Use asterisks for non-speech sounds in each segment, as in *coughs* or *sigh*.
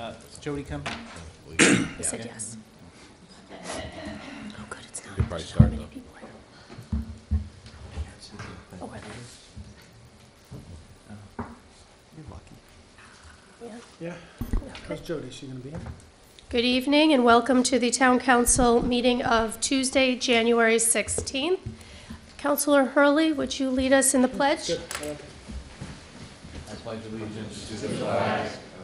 Uh, Is Jody come? I said yes. Oh, good, it's not. probably start Many though. people here. Oh, are they? You're lucky. Yeah. Yeah. How's Jody? Is she gonna be in? Good evening and welcome to the Town Council meeting of Tuesday, January 16th. Counselor Hurley, would you lead us in the pledge? Good. I pledge allegiance to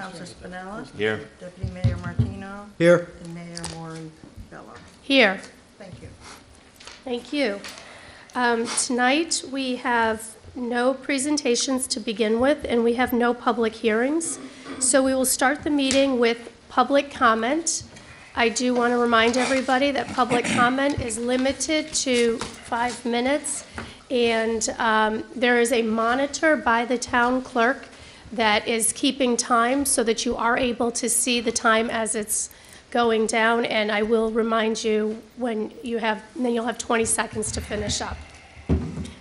Counselor Spinella, Here. Deputy Mayor Martino, Here. and Mayor Morrin Bello. Here. Thank you. Thank you. Um, Tonight, we have no presentations to begin with, and we have no public hearings. So we will start the meeting with public comment. I do want to remind everybody that public *coughs* comment is limited to five minutes, and um, there is a monitor by the town clerk that is keeping time so that you are able to see the time as it's going down, and I will remind you when you have, then you'll have 20 seconds to finish up.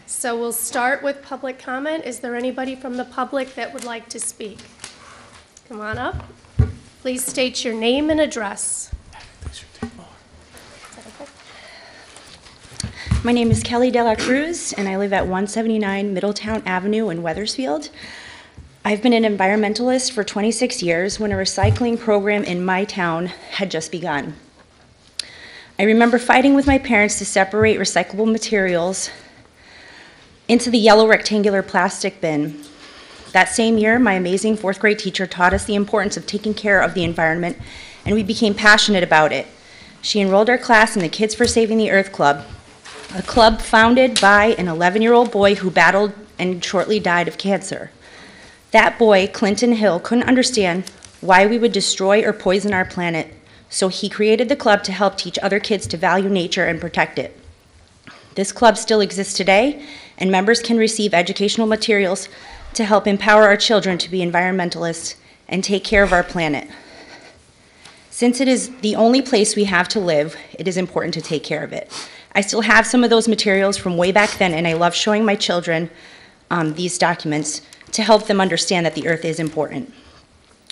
So we'll start with public comment. Is there anybody from the public that would like to speak? Come on up. Please state your name and address. My name is Kelly De La Cruz, and I live at 179 Middletown Avenue in Wethersfield. I've been an environmentalist for 26 years when a recycling program in my town had just begun. I remember fighting with my parents to separate recyclable materials into the yellow rectangular plastic bin. That same year, my amazing fourth grade teacher taught us the importance of taking care of the environment, and we became passionate about it. She enrolled our class in the Kids for Saving the Earth Club, a club founded by an 11 year old boy who battled and shortly died of cancer. That boy, Clinton Hill, couldn't understand why we would destroy or poison our planet, so he created the club to help teach other kids to value nature and protect it. This club still exists today, and members can receive educational materials to help empower our children to be environmentalists and take care of our planet. Since it is the only place we have to live, it is important to take care of it. I still have some of those materials from way back then, and I love showing my children um, these documents to help them understand that the earth is important.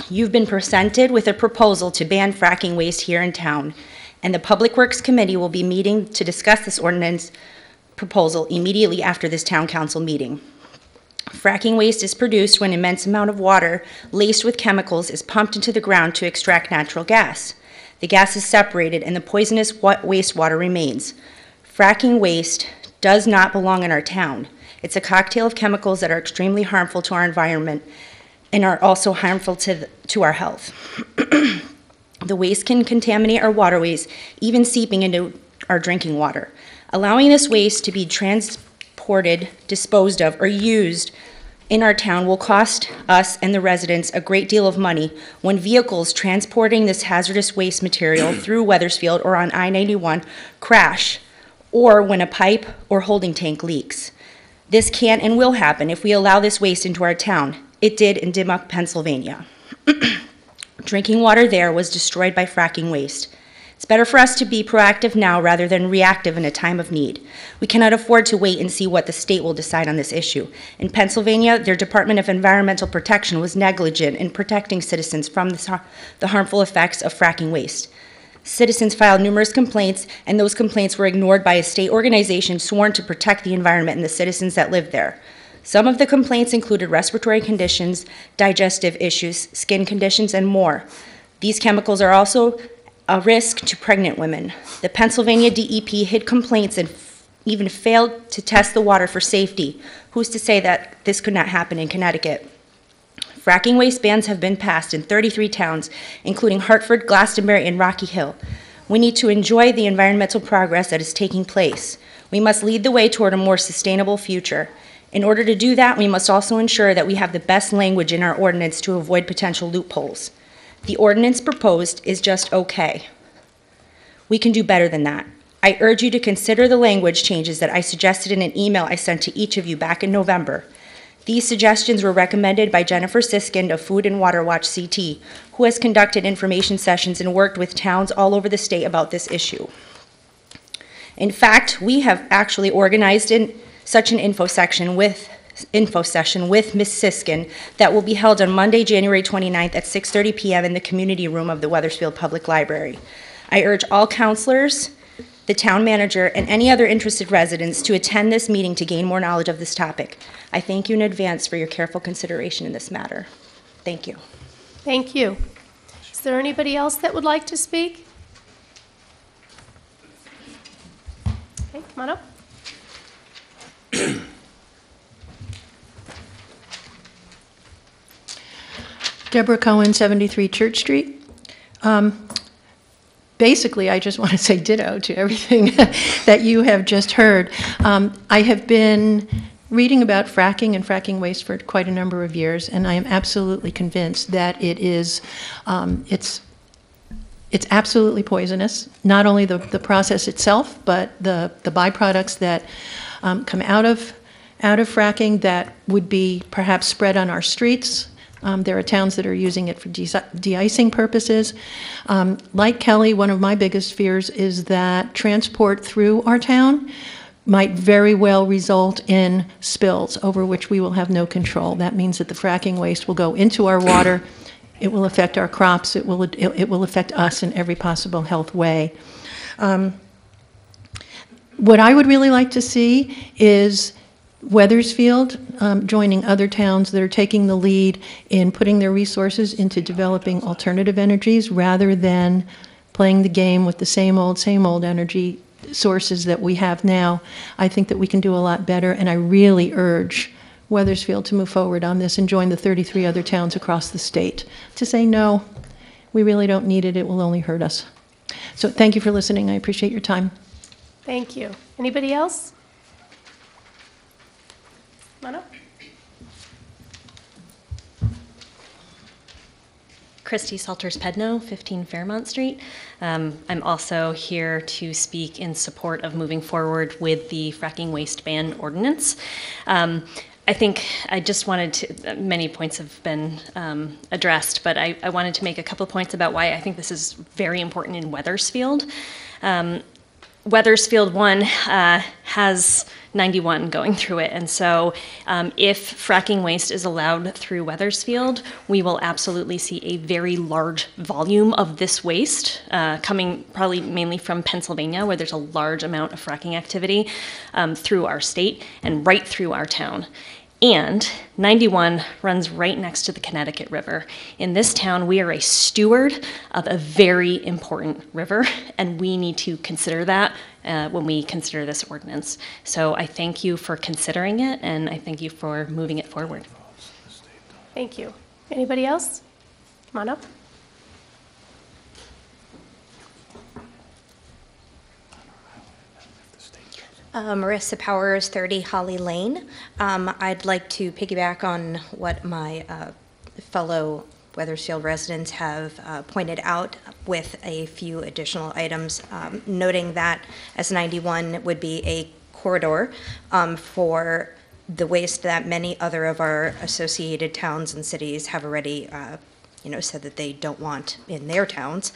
You've been presented with a proposal to ban fracking waste here in town, and the Public Works Committee will be meeting to discuss this ordinance proposal immediately after this town council meeting. Fracking waste is produced when immense amount of water laced with chemicals is pumped into the ground to extract natural gas. The gas is separated and the poisonous wa- wastewater remains. Fracking waste does not belong in our town. It's a cocktail of chemicals that are extremely harmful to our environment and are also harmful to, the, to our health. *clears throat* the waste can contaminate our waterways, even seeping into our drinking water. Allowing this waste to be transported, disposed of, or used in our town will cost us and the residents a great deal of money when vehicles transporting this hazardous waste material *clears throat* through Wethersfield or on I 91 crash, or when a pipe or holding tank leaks. This can and will happen if we allow this waste into our town. It did in Dimock, Pennsylvania. *clears throat* Drinking water there was destroyed by fracking waste. It's better for us to be proactive now rather than reactive in a time of need. We cannot afford to wait and see what the state will decide on this issue. In Pennsylvania, their Department of Environmental Protection was negligent in protecting citizens from the harmful effects of fracking waste. Citizens filed numerous complaints, and those complaints were ignored by a state organization sworn to protect the environment and the citizens that live there. Some of the complaints included respiratory conditions, digestive issues, skin conditions, and more. These chemicals are also a risk to pregnant women. The Pennsylvania DEP hid complaints and even failed to test the water for safety. Who's to say that this could not happen in Connecticut? Fracking waste bans have been passed in 33 towns, including Hartford, Glastonbury, and Rocky Hill. We need to enjoy the environmental progress that is taking place. We must lead the way toward a more sustainable future. In order to do that, we must also ensure that we have the best language in our ordinance to avoid potential loopholes. The ordinance proposed is just okay. We can do better than that. I urge you to consider the language changes that I suggested in an email I sent to each of you back in November. These suggestions were recommended by Jennifer Siskind of Food and Water Watch CT, who has conducted information sessions and worked with towns all over the state about this issue. In fact, we have actually organized such an info section with info session with Ms. Siskind that will be held on Monday, January 29th at 6:30 PM in the community room of the Wethersfield Public Library. I urge all counselors, the town manager, and any other interested residents to attend this meeting to gain more knowledge of this topic. I thank you in advance for your careful consideration in this matter. Thank you. Thank you. Is there anybody else that would like to speak? Okay, come on up. Deborah Cohen, 73 Church Street. Um, Basically, I just *laughs* want to say ditto to everything *laughs* that you have just heard. Um, I have been reading about fracking and fracking waste for quite a number of years, and I am absolutely convinced that it is, um, it's, it's absolutely poisonous, not only the, the process itself, but the, the byproducts that um, come out of, out of fracking that would be perhaps spread on our streets. Um, there are towns that are using it for de- de-icing purposes. Um, like Kelly, one of my biggest fears is that transport through our town might very well result in spills over which we will have no control. That means that the fracking waste will go into our water. It will affect our crops. It will, it, it will affect us in every possible health way. Um, what I would really like to see is Wethersfield um, joining other towns that are taking the lead in putting their resources into developing alternative energies rather than playing the game with the same old, same old energy sources that we have now. I think that we can do a lot better, and I really urge Wethersfield to move forward on this and join the 33 other towns across the state to say, no, we really don't need it, it will only hurt us. So thank you for listening. I appreciate your time. Thank you. Anybody else? Christy Salters Pedno, 15 Fairmont Street. Um, I'm also here to speak in support of moving forward with the fracking waste ban ordinance. Um, I think I just wanted to, many points have been um, addressed, but I, I wanted to make a couple points about why I think this is very important in Wethersfield. Um, Wethersfield 1 uh, has 91 going through it, and so um, if fracking waste is allowed through Wethersfield, we will absolutely see a very large volume of this waste uh, coming probably mainly from Pennsylvania, where there's a large amount of fracking activity um, through our state and right through our town. And 91 runs right next to the Connecticut River. In this town, we are a steward of a very important river, and we need to consider that uh, when we consider this ordinance. So I thank you for considering it, and I thank you for moving it forward. Thank you. Anybody else? Come on up. Uh, Marissa Powers, 30 Holly Lane. Um, I'd like to piggyback on what my uh, fellow Wethersfield residents have uh, pointed out with a few additional items, um, noting that S91 would be a corridor um, for the waste that many other of our associated towns and cities have already, uh, you know, said that they don't want in their towns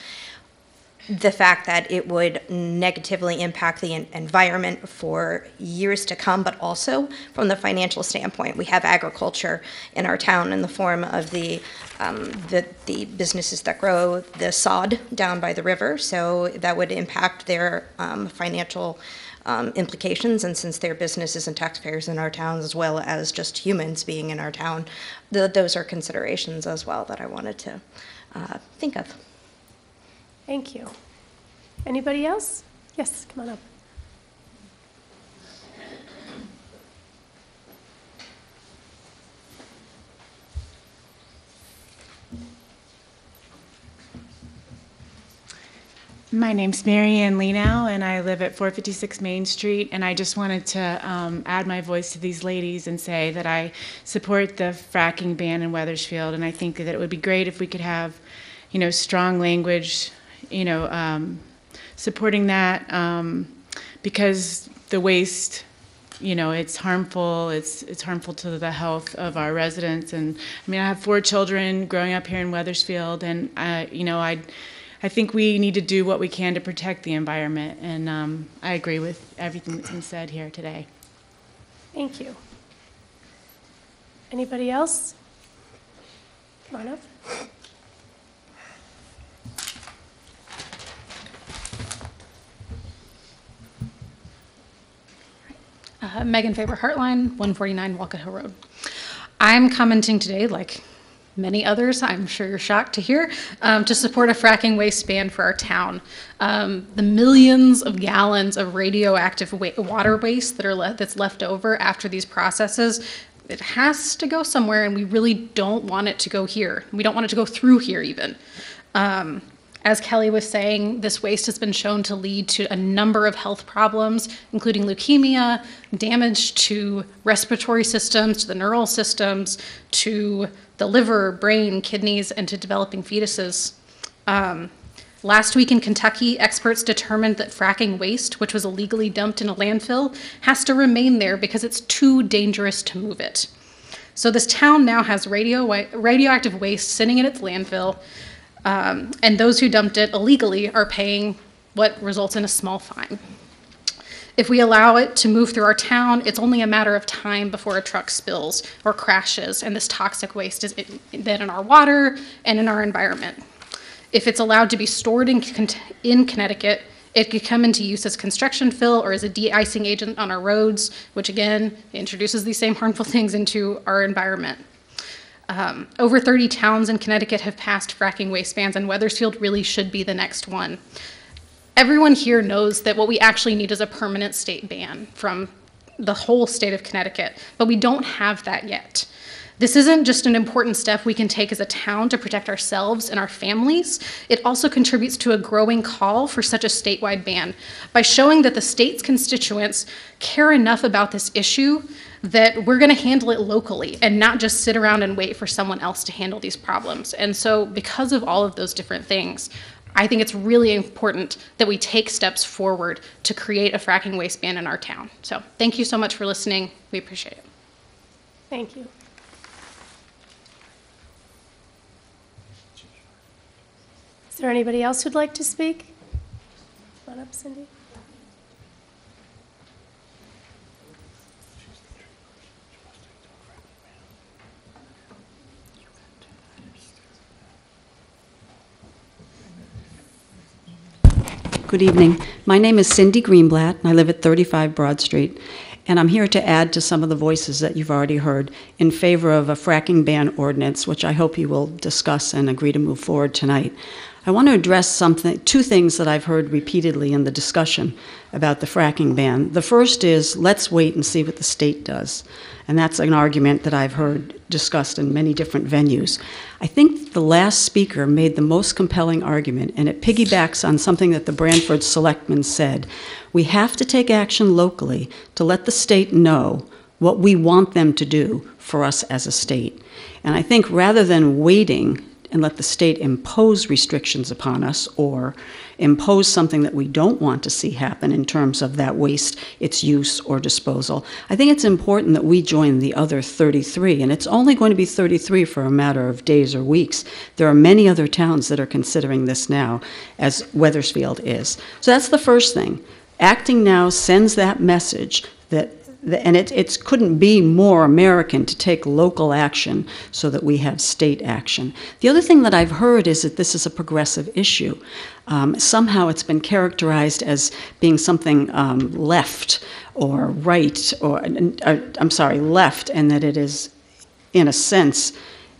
the fact that it would negatively impact the environment for years to come, but also from the financial standpoint. We have agriculture in our town in the form of the, um, the, the businesses that grow the sod down by the river, so that would impact their um, financial um, implications. And since they're businesses and taxpayers in our towns, as well as just humans being in our town, th- those are considerations as well that I wanted to uh, think of. Thank you. Anybody else? Yes, come on up. My name's Mary Ann and I live at 456 Main Street. And I just wanted to um, add my voice to these ladies and say that I support the fracking ban in Wethersfield, and I think that it would be great if we could have, you know, strong language, you know, um, supporting that um, because the waste, you know, it's harmful. It's it's harmful to the health of our residents. And I mean, I have four children growing up here in Wethersfield, and I, you know, I. I think we need to do what we can to protect the environment, and um, I agree with everything that's been said here today. Thank you. Anybody else? Come on up. Uh, Megan Faber Hartline, 149 Wolcott Hill Road. I'm commenting today, like many others, I'm sure you're shocked to hear, um, to support a fracking waste ban for our town. Um, the millions of gallons of radioactive wa- water waste that are le- that's left over after these processes, it has to go somewhere, and we really don't want it to go here. We don't want it to go through here, even. Um, as Kelly was saying, this waste has been shown to lead to a number of health problems, including leukemia, damage to respiratory systems, to the neural systems, to the liver, brain, kidneys, and to developing fetuses. Um, last week in Kentucky, experts determined that fracking waste, which was illegally dumped in a landfill, has to remain there because it's too dangerous to move it. So this town now has radio, radioactive waste sitting in its landfill um, and those who dumped it illegally are paying what results in a small fine. If we allow it to move through our town, it's only a matter of time before a truck spills or crashes, and this toxic waste is then in our water and in our environment. If it's allowed to be stored in, in Connecticut, it could come into use as construction fill or as a de-icing agent on our roads, which again introduces these same harmful *laughs* things into our environment. Um, over 30 towns in Connecticut have passed fracking waste bans, and Wethersfield really should be the next one. Everyone here knows that what we actually need is a permanent state ban from the whole state of Connecticut, but we don't have that yet. This isn't just an important step we can take as a town to protect ourselves and our families. It also contributes to a growing call for such a statewide ban by showing that the state's constituents care enough about this issue that we're going to handle it locally and not just sit around and wait for someone else to handle these problems. And so, because of all of those different things, I think it's really important that we take steps forward to create a fracking waste ban in our town. So, thank you so much for listening. We appreciate it. Thank you. There anybody else who'd like to speak? Up, Cindy. Good evening. My name is Cindy Greenblatt, and I live at 35 Broad Street. And I'm here to add to some of the voices that you've already heard in favor of a fracking ban ordinance, which I hope you will discuss and agree to move forward tonight. I want to address something, two things that I've heard repeatedly in the discussion about the fracking ban. The first is let's wait and see what the state does. And that's an argument that I've heard discussed in many different venues. I think the last speaker made the most compelling argument, and it piggybacks on something that the Branford selectman said. We have to take action locally to let the state know what we want them to do for us as a state. And I think rather than waiting and let the state impose restrictions upon us or impose something that we don't want to see happen in terms of that waste, its use or disposal. I think it's important that we join the other 33, and it's only going to be 33 for a matter of days or weeks. There are many other towns that are considering this now, as Wethersfield is. So that's the first thing. Acting now sends that message that and it, couldn't be more American to take local action so that we have state action. The other thing that I've heard is that this is a progressive issue. Um, somehow it's been characterized as being something um, left or right, or uh, I'm sorry, left, and that it is, in a sense,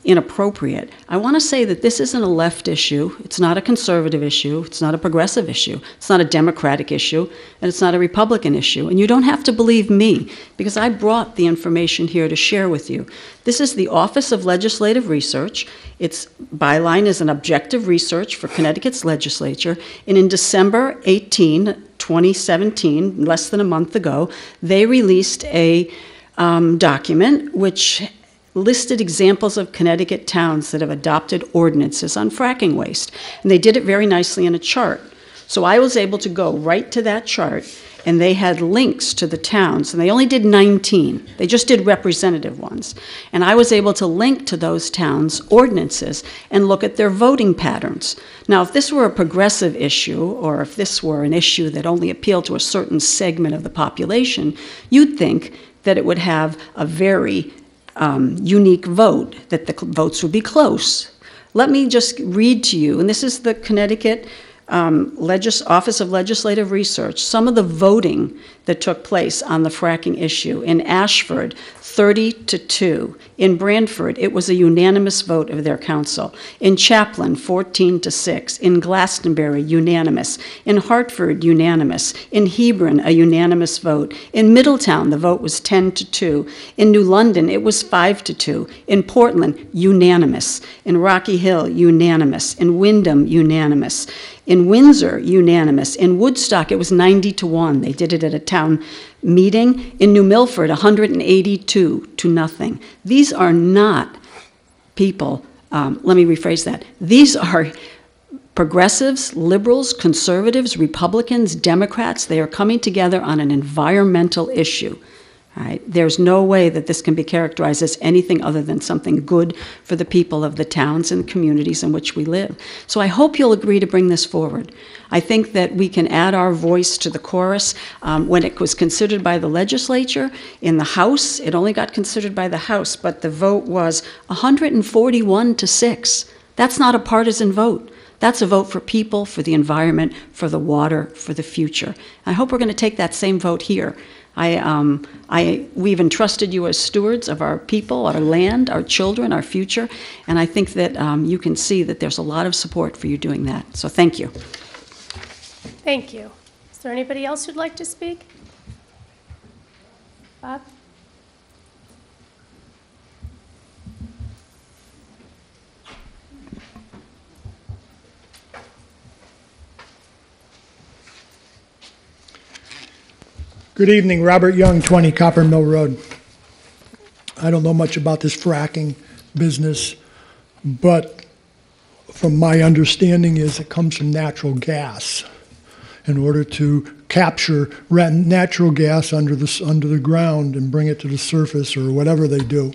inappropriate. I want to say that this isn't a left issue, it's not a conservative issue, it's not a progressive issue, it's not a Democratic issue, and it's not a Republican issue. And you don't have to believe me, because I brought the information here to share with you. This is the Office of Legislative Research. Its byline is an objective research for Connecticut's legislature. And in December 18, 2017, less than a month ago, they released a um, document which listed examples of Connecticut towns that have adopted ordinances on fracking waste. And they did it very nicely in a chart. So I was able to go right to that chart, and they had links to the towns, and they only did 19. They just did representative ones. And I was able to link to those towns' ordinances and look at their voting patterns. Now, if this were a progressive issue, or if this were an issue that only appealed to a certain segment of the population, you'd think that it would have a very um, unique vote, that the votes would be close. Let me just read to you, and this is the Connecticut um, Legis- Office of Legislative Research, some of the voting that took place on the fracking issue. In Ashford, 30 to 2. In Branford, it was a unanimous vote of their council. In Chaplin, 14 to 6. In Glastonbury, unanimous. In Hartford, unanimous. In Hebron, a unanimous vote. In Middletown, the vote was 10 to 2. In New London, it was 5 to 2. In Portland, unanimous. In Rocky Hill, unanimous. In Windham, unanimous. In Windsor, unanimous. In Woodstock, it was 90 to 1. They did it at a town meeting. In New Milford, 182 to nothing. These are not people, um, let me rephrase that. These are progressives, liberals, conservatives, Republicans, Democrats. They are coming together on an environmental issue. Right? There's no way that this can be characterized as anything other than something good for the people of the towns and communities in which we live. So I hope you'll agree to bring this forward. I think that we can add our voice to the chorus. Um, when it was considered by the legislature in the House, it only got considered by the House, but the vote was 141 to 6. That's not a partisan vote. That's a vote for people, for the environment, for the water, for the future. I hope we're going to take that same vote here. I, um, I, we've entrusted you as stewards of our people, our land, our children, our future, and I think that um, you can see that there's a lot of support for you doing that. So thank you. Thank you. Is there anybody else who'd like to speak? Bob? Good evening, Robert Young, 20 Copper Mill Road. I don't know much about this fracking business, but from my understanding is it comes from natural gas in order to capture natural gas under the, under the ground and bring it to the surface or whatever they do.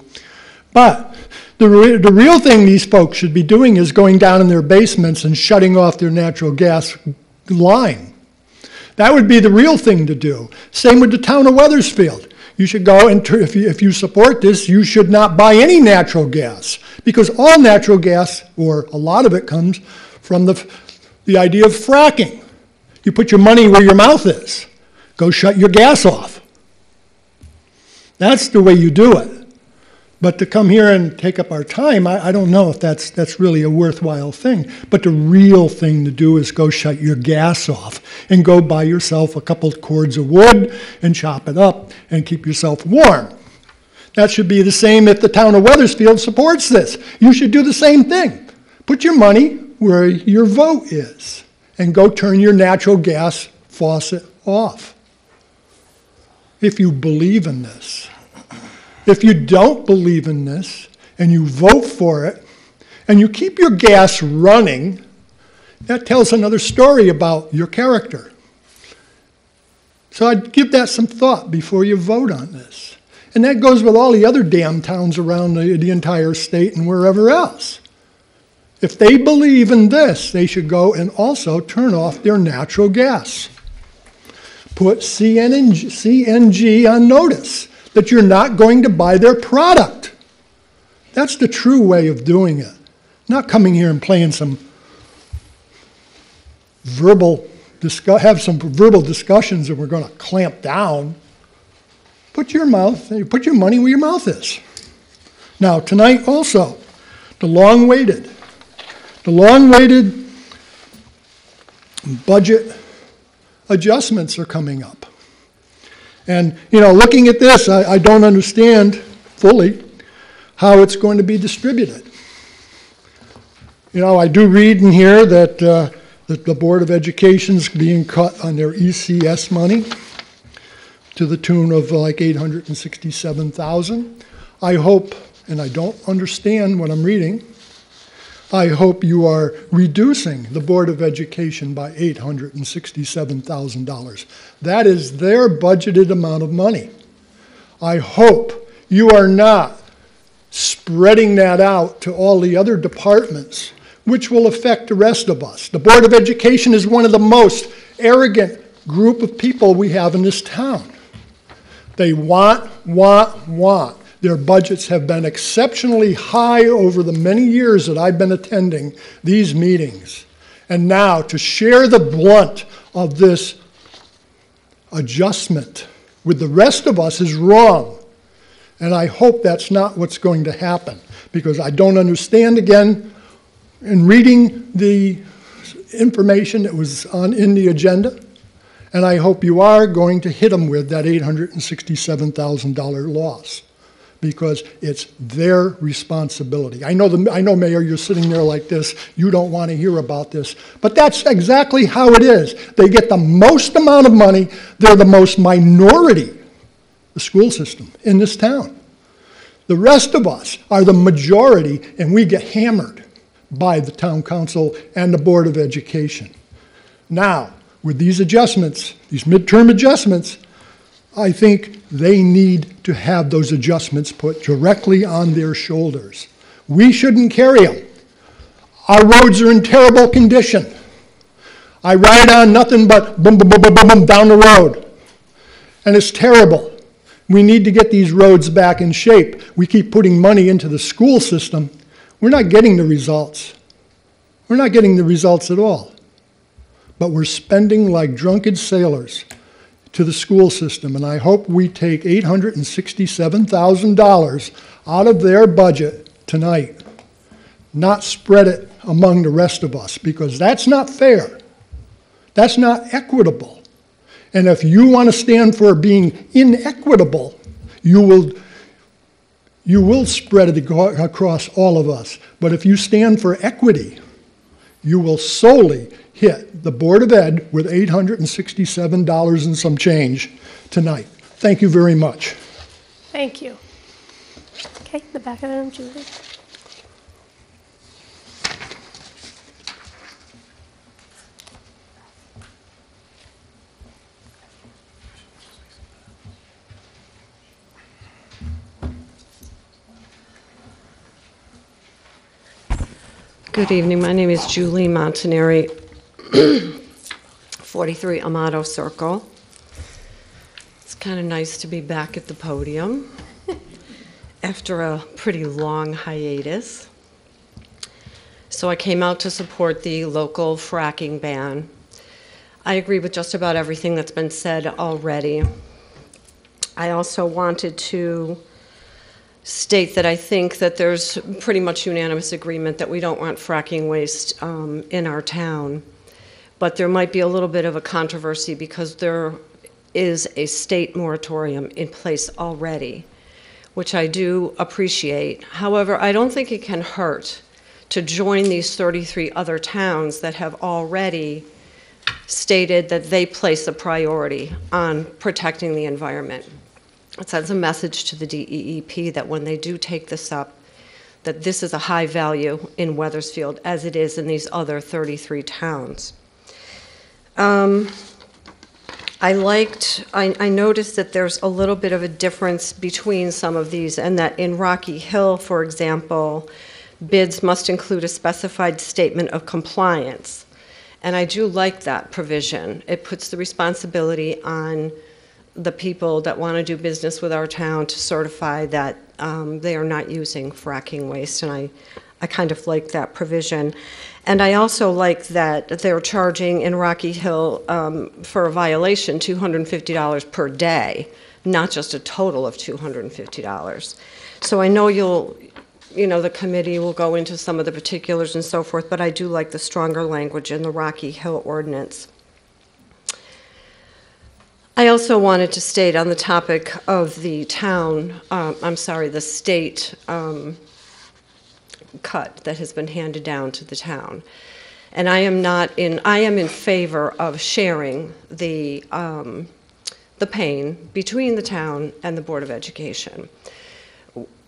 But the, re- the real thing these folks should be doing is going down in their basements and shutting off their natural gas line. That would be the real thing to do. Same with the town of Wethersfield. You should go and, if you, if you support this, you should not buy any natural gas because all natural gas, or a lot of it, comes from the, the idea of fracking. You put your money where your mouth is. Go shut your gas off. That's the way you do it. But to come here and take up our time, I, I don't know if that's, that's really a worthwhile thing. But the real thing to do is go shut your gas off and go buy yourself a couple cords of wood and chop it up and keep yourself warm. That should be the same if the town of Wethersfield supports this. You should do the same thing. Put your money where your vote is and go turn your natural gas faucet off. If you believe in this. If you don't believe in this and you vote for it and you keep your gas running, that tells another story about your character. So I'd give that some thought before you vote on this. And that goes with all the other damn towns around the, the entire state and wherever else. If they believe in this, they should go and also turn off their natural gas. Put CNG, CNG on notice that you're not going to buy their product. That's the true way of doing it. Not coming here and playing some verbal, discuss, have some verbal discussions and we're going to clamp down. Put your mouth, put your money where your mouth is. Now, tonight also, the long waited, the long waited budget adjustments are coming up. And, you know, looking at this, I, I don't understand fully how it's going to be distributed. You know, I do read in here that, uh, that the Board of Education is being cut on their ECS money to the tune of uh, like 867,000. I hope, and I don't understand what I'm reading, I hope you are reducing the Board of Education by $867,000. That is their budgeted amount of money. I hope you are not spreading that out to all the other departments, which will affect the rest of us. The Board of Education is one of the most arrogant group of people we have in this town. They want, want, want. Their budgets have been exceptionally high over the many years that I've been attending these meetings. And now to share the blunt of this adjustment with the rest of us is wrong. And I hope that's not what's going to happen, because I don't understand again, in reading the information that was on, in the agenda, and I hope you are going to hit them with that $867,000 loss, because it's their responsibility. I know, the, I know, Mayor, you're sitting there like this, you don't want to hear about this, but that's exactly how it is. They get the most amount of money, they're the most minority the school system in this town. The rest of us are the majority, and we get hammered by the town council and the Board of Education. Now, with these adjustments, these midterm adjustments, I think they need to have those adjustments put directly on their shoulders. We shouldn't carry them. Our roads are in terrible condition. I ride on nothing but boom, boom, boom, boom, boom, boom down the road. And it's terrible. We need to get these roads back in shape. We keep putting money into the school system. We're not getting the results. We're not getting the results at all. But we're spending like drunken sailors to the school system, and I hope we take $867,000 out of their budget tonight, not spread it among the rest of us, because that's not fair. That's not equitable. And if you want to stand for being inequitable, you will, you will spread it across all of us. But if you stand for equity, you will solely hit the Board of Ed with $867 and some change tonight. Thank you very much. Thank you. Okay, the back of the room, Julie. Good evening. My name is Julie Montanari, *clears throat* 43 Amato Circle. It's kind of nice to be back at the podium *laughs* after a pretty long hiatus. So I came out to support the local fracking ban. I agree with just about everything that's been said already. I also wanted to state that I think that there's pretty much unanimous agreement that we don't want fracking waste um, in our town. But there might be a little bit of a controversy because there is a state moratorium in place already, which I do appreciate. However, I don't think it can hurt to join these 33 other towns that have already stated that they place a priority on protecting the environment. It sends a message to the DEEP that when they do take this up, that this is a high value in Wethersfield as it is in these other 33 towns. Um, I liked, I, I noticed that there's a little bit of a difference between some of these, and that in Rocky Hill, for example, bids must include a specified statement of compliance. And I do like that provision. It puts the responsibility on the people that want to do business with our town to certify that um, they are not using fracking waste, and I, I kind of like that provision. And I also like that they're charging in Rocky Hill um, for a violation $250 per day, not just a total of $250. So I know you'll, you know, the committee will go into some of the particulars and so forth, but I do like the stronger language in the Rocky Hill ordinance. I also wanted to state on the topic of the town, um, I'm sorry, the state um, cut that has been handed down to the town. And I am not in, I am in favor of sharing the, um, the pain between the town and the Board of Education.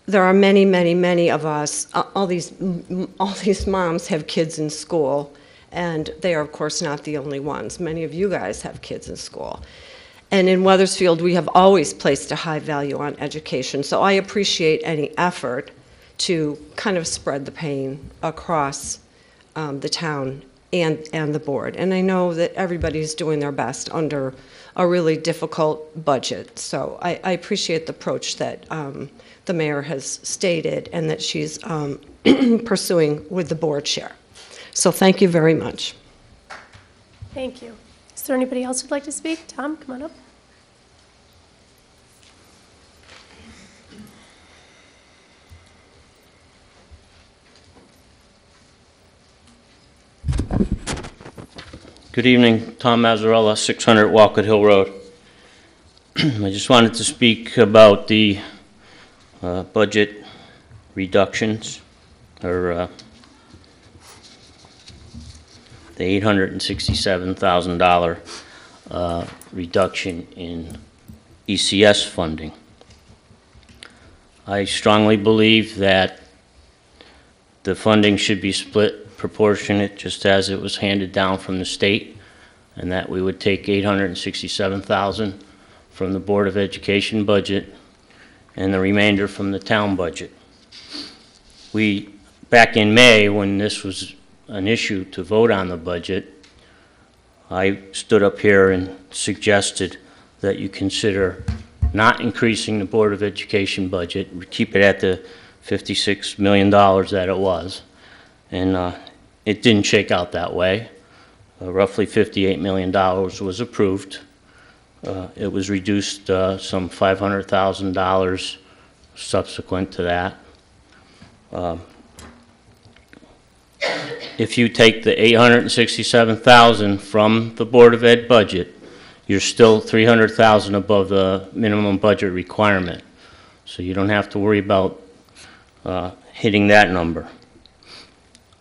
there are many, many, many of us, uh, all these, all these moms have kids in school, and they are, of course, not the only ones. Many of you guys have kids in school. And in Wethersfield, we have always placed a high value on education, so I appreciate any effort to kind of spread the pain across um, the town and, and the board. And I know that everybody's doing their best under a really difficult budget. So I, I appreciate the approach that um, the mayor has stated and that she's um, *clears throat* pursuing with the board chair. So thank you very much. Thank you. There anybody else who'd like to speak? Tom, come on up. Good evening, Tom Mazzarella, 600 Wolcott Hill Road. *clears throat* I just wanted to speak about the uh, budget reductions, or uh, the $867,000 uh, reduction in ECS funding. I strongly believe that the funding should be split proportionate, just as it was handed down from the state, and that we would take 867,000 from the Board of Education budget and the remainder from the town budget. We, back in May, when this was an issue to vote on the budget, I stood up here and suggested that you consider not increasing the Board of Education budget, keep it at the $56 million that it was. And uh, it didn't shake out that way. Uh, Roughly $58 million was approved. Uh, It was reduced uh, some $500,000 subsequent to that. If you take the 867,000 from the Board of Ed budget, you're still 300,000 above the minimum budget requirement. So you don't have to worry about uh, hitting that number.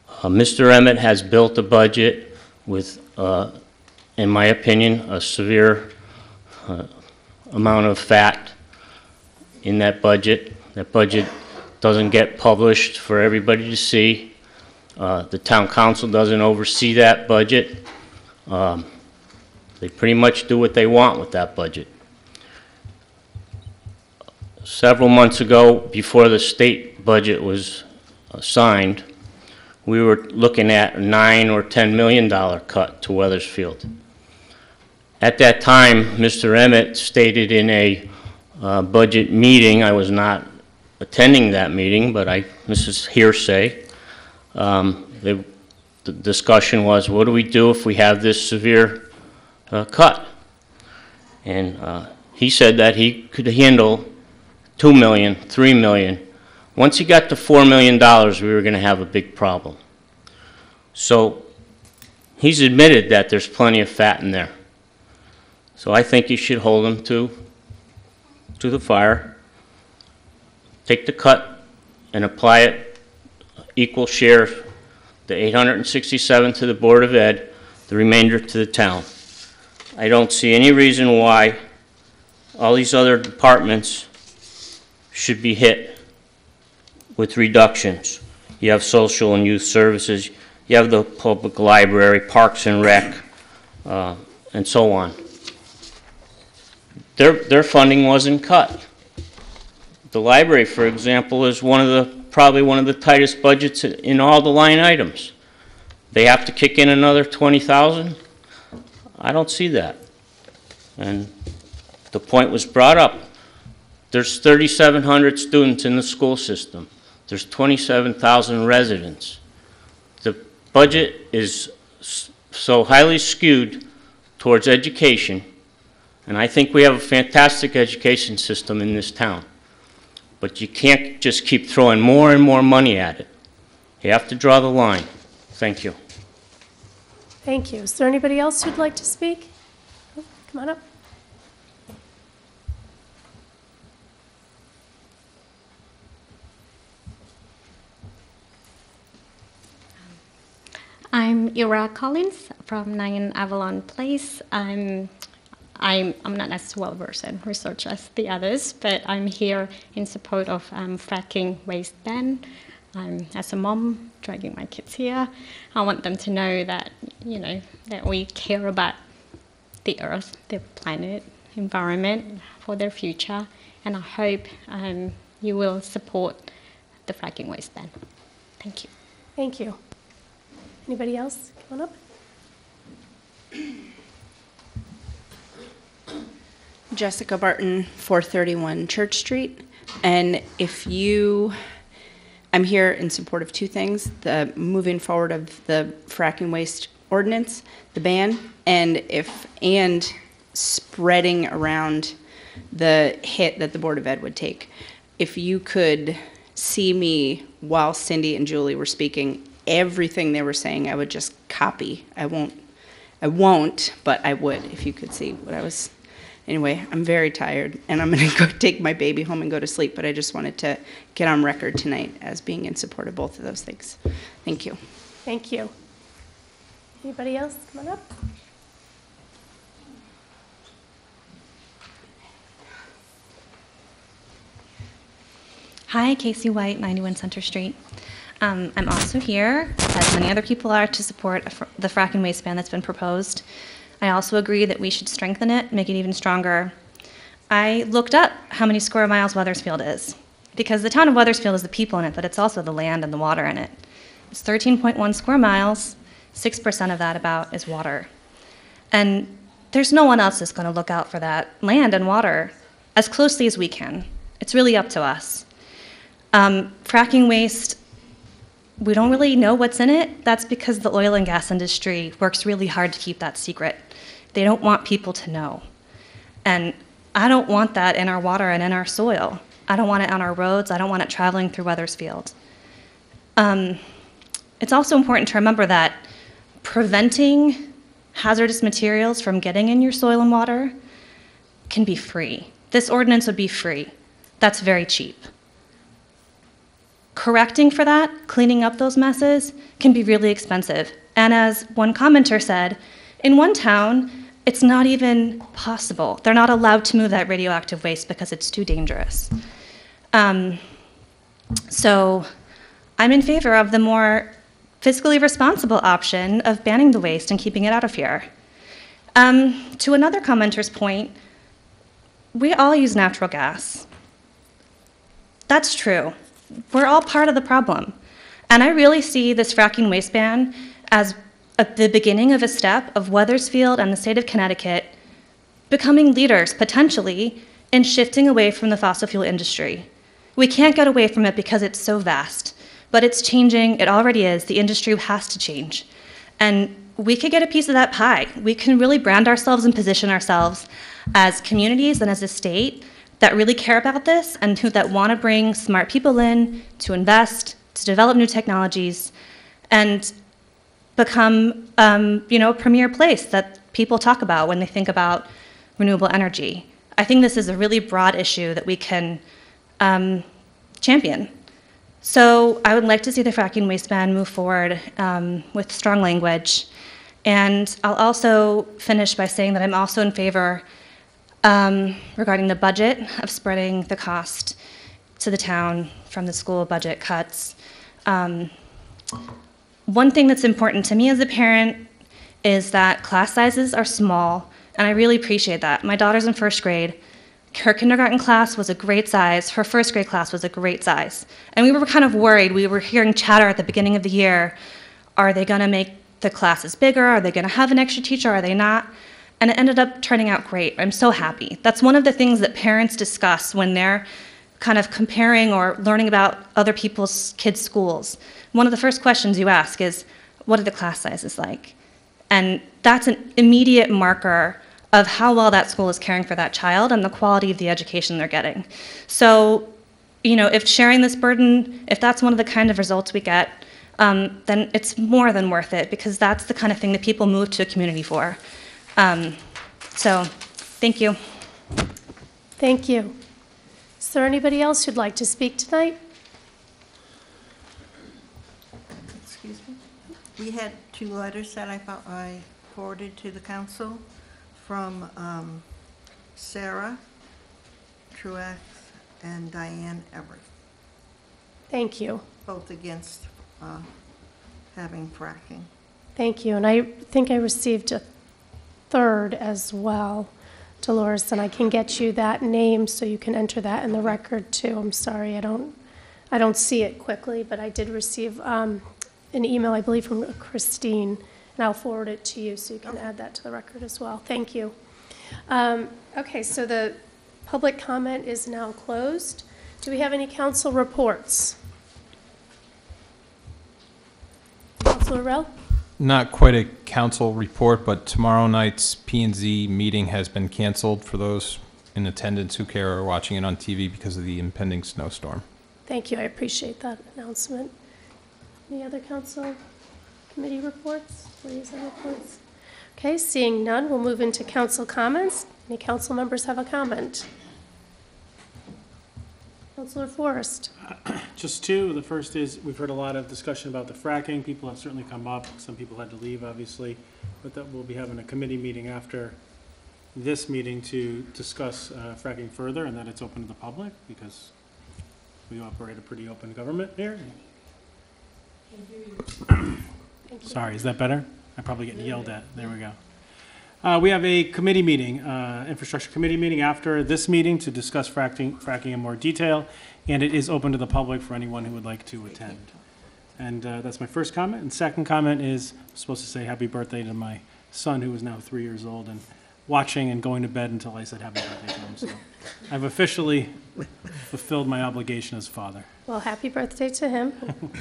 Uh, Mr. Emmett has built a budget with, uh, in my opinion, a severe uh, amount of fat in that budget. That budget doesn't get published for everybody to see. Uh, The town council doesn't oversee that budget. Um, They pretty much do what they want with that budget. Several months ago, before the state budget was uh, signed, we were looking at a nine or ten million dollar cut to Wethersfield. At that time, Mr. Emmett stated in a uh, budget meeting, I was not attending that meeting, but I, this is hearsay. Um, the, the discussion was, what do we do if we have this severe uh, cut? And uh, he said that he could handle two million, three million, once he got to $4 million, we were going to have a big problem. So he's admitted that there's plenty of fat in there. So I think you should hold him to, to the fire, take the cut and apply it equal share, of the 867 to the Board of Ed, the remainder to the town. I don't see any reason why all these other departments should be hit with reductions. You have social and youth services, you have the public library, parks and rec, uh, and so on. Their, their funding wasn't cut. The library, for example, is one of the, probably one of the tightest budgets in all the line items. They have to kick in another 20,000? I don't see that. And the point was brought up. There's 3,700 students in the school system. There's 27,000 residents. The budget is so highly skewed towards education, and I think we have a fantastic education system in this town. But you can't just keep throwing more and more money at it. You have to draw the line. Thank you. Thank you. Is there anybody else who'd like to speak? Oh, Come on up. I'm Ira Collins from 9 Avalon Place. I'm I'm, I'm not as well versed in research as the others, but I'm here in support of um, fracking waste ban. Um, as a mom, dragging my kids here, I want them to know that you know that we care about the earth, the planet, environment for their future, and I hope um, you will support the fracking waste ban. Thank you. Thank you. Anybody else? Come on up. Jessica Barton, 431 Church Street. And if you, I'm here in support of two things the moving forward of the fracking waste ordinance, the ban, and if, and spreading around the hit that the Board of Ed would take. If you could see me while Cindy and Julie were speaking, everything they were saying, I would just copy. I won't, I won't, but I would if you could see what I was Anyway, I'm very tired and I'm going *laughs* to go take my baby home and go to sleep, but I just wanted to get on record tonight as being in support of both of those things. Thank you. Thank you. Anybody else? Come on up. Hi, Casey White, 91 Center Street. Um, I'm also here, as many other people are, to support a fr- the fracking and waste ban that's been proposed. I also agree that we should strengthen it, make it even stronger. I looked up how many square miles Wethersfield is, because the town of Wethersfield is the people in it, but it's also the land and the water in it. It's 13.1 square miles, 6% of that about is water. And there's no one else that's going to look out for that land and water as closely as we can. It's really up to us. Um, fracking waste, we don't really know what's in it. That's because the oil and gas industry works really hard to keep that secret. They don't want people to know. And I don't want that in our water and in our soil. I don't want it on our roads. I don't want it traveling through Wethersfield. Um, it's also important to remember that preventing hazardous materials from getting in your soil and water can be free. This ordinance would be free. That's very cheap. Correcting for that, cleaning up those messes, can be really expensive. And as one commenter said, in one town, it's not even possible. They're not allowed to move that radioactive waste because it's too dangerous. Um, so I'm in favor of the more fiscally responsible option of banning the waste and keeping it out of here. Um, to another commenter's point, we all use natural gas. That's true. We're all part of the problem. And I really see this fracking waste ban as a, the beginning of a step of Wethersfield and the state of Connecticut becoming leaders, potentially, in shifting away from the fossil fuel industry. We can't get away from it because it's so vast, but it's changing. It already is. The industry has to change. And we could get a piece of that pie. We can really brand ourselves and position ourselves as communities and as a state that really care about this and who that want to bring smart people in to invest, to develop new technologies, and become, um, you know, a premier place that people talk about when they think about renewable energy. I think this is a really broad issue that we can um, champion. So I would like to see the fracking waste ban move forward um, with strong language. And I'll also finish by saying that I'm also in favor um, regarding the budget of spreading the cost to the town from the school budget cuts. Um, one thing that's important to me as a parent is that class sizes are small, and I really appreciate that. My daughter's in first grade. Her kindergarten class was a great size. Her first grade class was a great size. And we were kind of worried. We were hearing chatter at the beginning of the year are they going to make the classes bigger? Are they going to have an extra teacher? Are they not? And it ended up turning out great. I'm so happy. That's one of the things that parents discuss when they're kind of comparing or learning about other people's kids' schools. One of the first questions you ask is, what are the class sizes like? And that's an immediate marker of how well that school is caring for that child and the quality of the education they're getting. So, you know, if sharing this burden, if that's one of the kind of results we get, um, then it's more than worth it because that's the kind of thing that people move to a community for. Um, so, thank you. Thank you. Is there anybody else who'd like to speak tonight? Excuse me? We had two letters that I thought I forwarded to the council from um, Sarah Truax and Diane Everett, Thank you. both against uh, having fracking. Thank you. And I think I received a third as well, Dolores, and I can get you that name so you can enter that in the record too. I'm sorry, I don't, I don't see it quickly, but I did receive um, an email, I believe, from Christine, and I'll forward it to you so you can add that to the record as well. Thank you. Um, Okay, so the public comment is now closed. Do we have any council reports? Councilor Rell? Not quite a council report, but tomorrow night's P and Z meeting has been canceled for those in attendance who care or watching it on TV because of the impending snowstorm. Thank you, I appreciate that announcement. Any other council committee reports, liaison reports? Okay, seeing none, we'll move into council comments. Any council members have a comment? Councilor Forrest? *clears throat* Just two. The first is, we've heard a lot of discussion about the fracking. People have certainly come up. Some people had to leave, obviously. But that we'll be having a committee meeting after this meeting to discuss uh, fracking further and that it's open to the public because we operate a pretty open government here. *clears throat* Sorry, is that better? I'm probably getting yelled at. There we go. Uh, we have a committee meeting, uh, infrastructure committee meeting after this meeting to discuss fracking, fracking in more detail, and it is open to the public for anyone who would like to attend. And uh, that's my first comment. And second comment is, I'm supposed to say happy birthday to my son, who is now three years old, and watching and going to bed until I said happy birthday to him. So *laughs* I've officially fulfilled my obligation as a father. Well, happy birthday to him.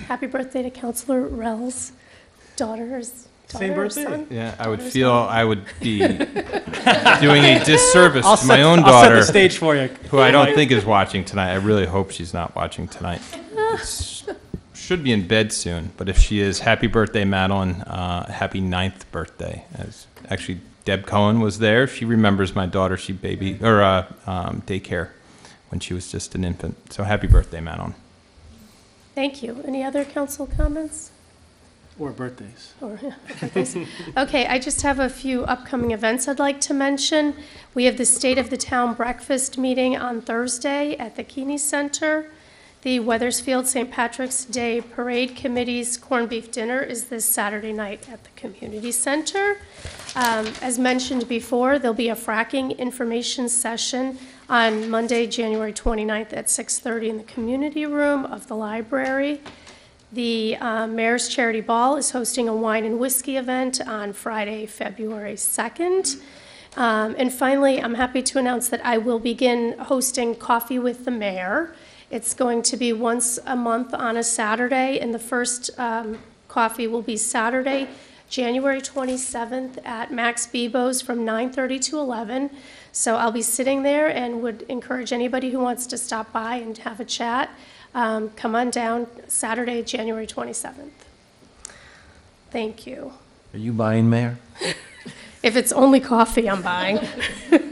Happy birthday to Councilor Rell's daughter's Same daughter or birthday? son? Yeah, I would feel daughter. I would be *laughs* doing a disservice I'll to my set- own I'll set the daughter. stage for you. Who I don't think is watching tonight. I really hope she's not watching tonight. It's- *laughs* Should be in bed soon, but if she is, happy birthday, Madeline. Uh, happy ninth birthday. As actually, Deb Cohen was there. She remembers my daughter. She baby or uh, um, daycare when she was just an infant. So happy birthday, Madeline. Thank you. Any other council comments? Or birthdays. Or- Okay, I just have a few upcoming events I'd like to mention. We have the State of the Town Breakfast meeting on Thursday at the Keeney Center. The Wethersfield St. Patrick's Day Parade Committee's corned beef dinner is this Saturday night at the Community Center. Um, As mentioned before, there'll be a fracking information session on Monday, January 29th at 6:30 in the community room of the library. The uh, Mayor's Charity Ball is hosting a wine and whiskey event on Friday, February 2nd. Um, And finally, I'm happy to announce that I will begin hosting Coffee with the Mayor. It's going to be once a month on a Saturday, and the first um, coffee will be Saturday, January 27th at Max Bebo's from 9:30 to 11. So I'll be sitting there and would encourage anybody who wants to stop by and have a chat, um, come on down Saturday, January 27th. Thank you. Are you buying, Mayor? If it's only coffee I'm buying. *laughs*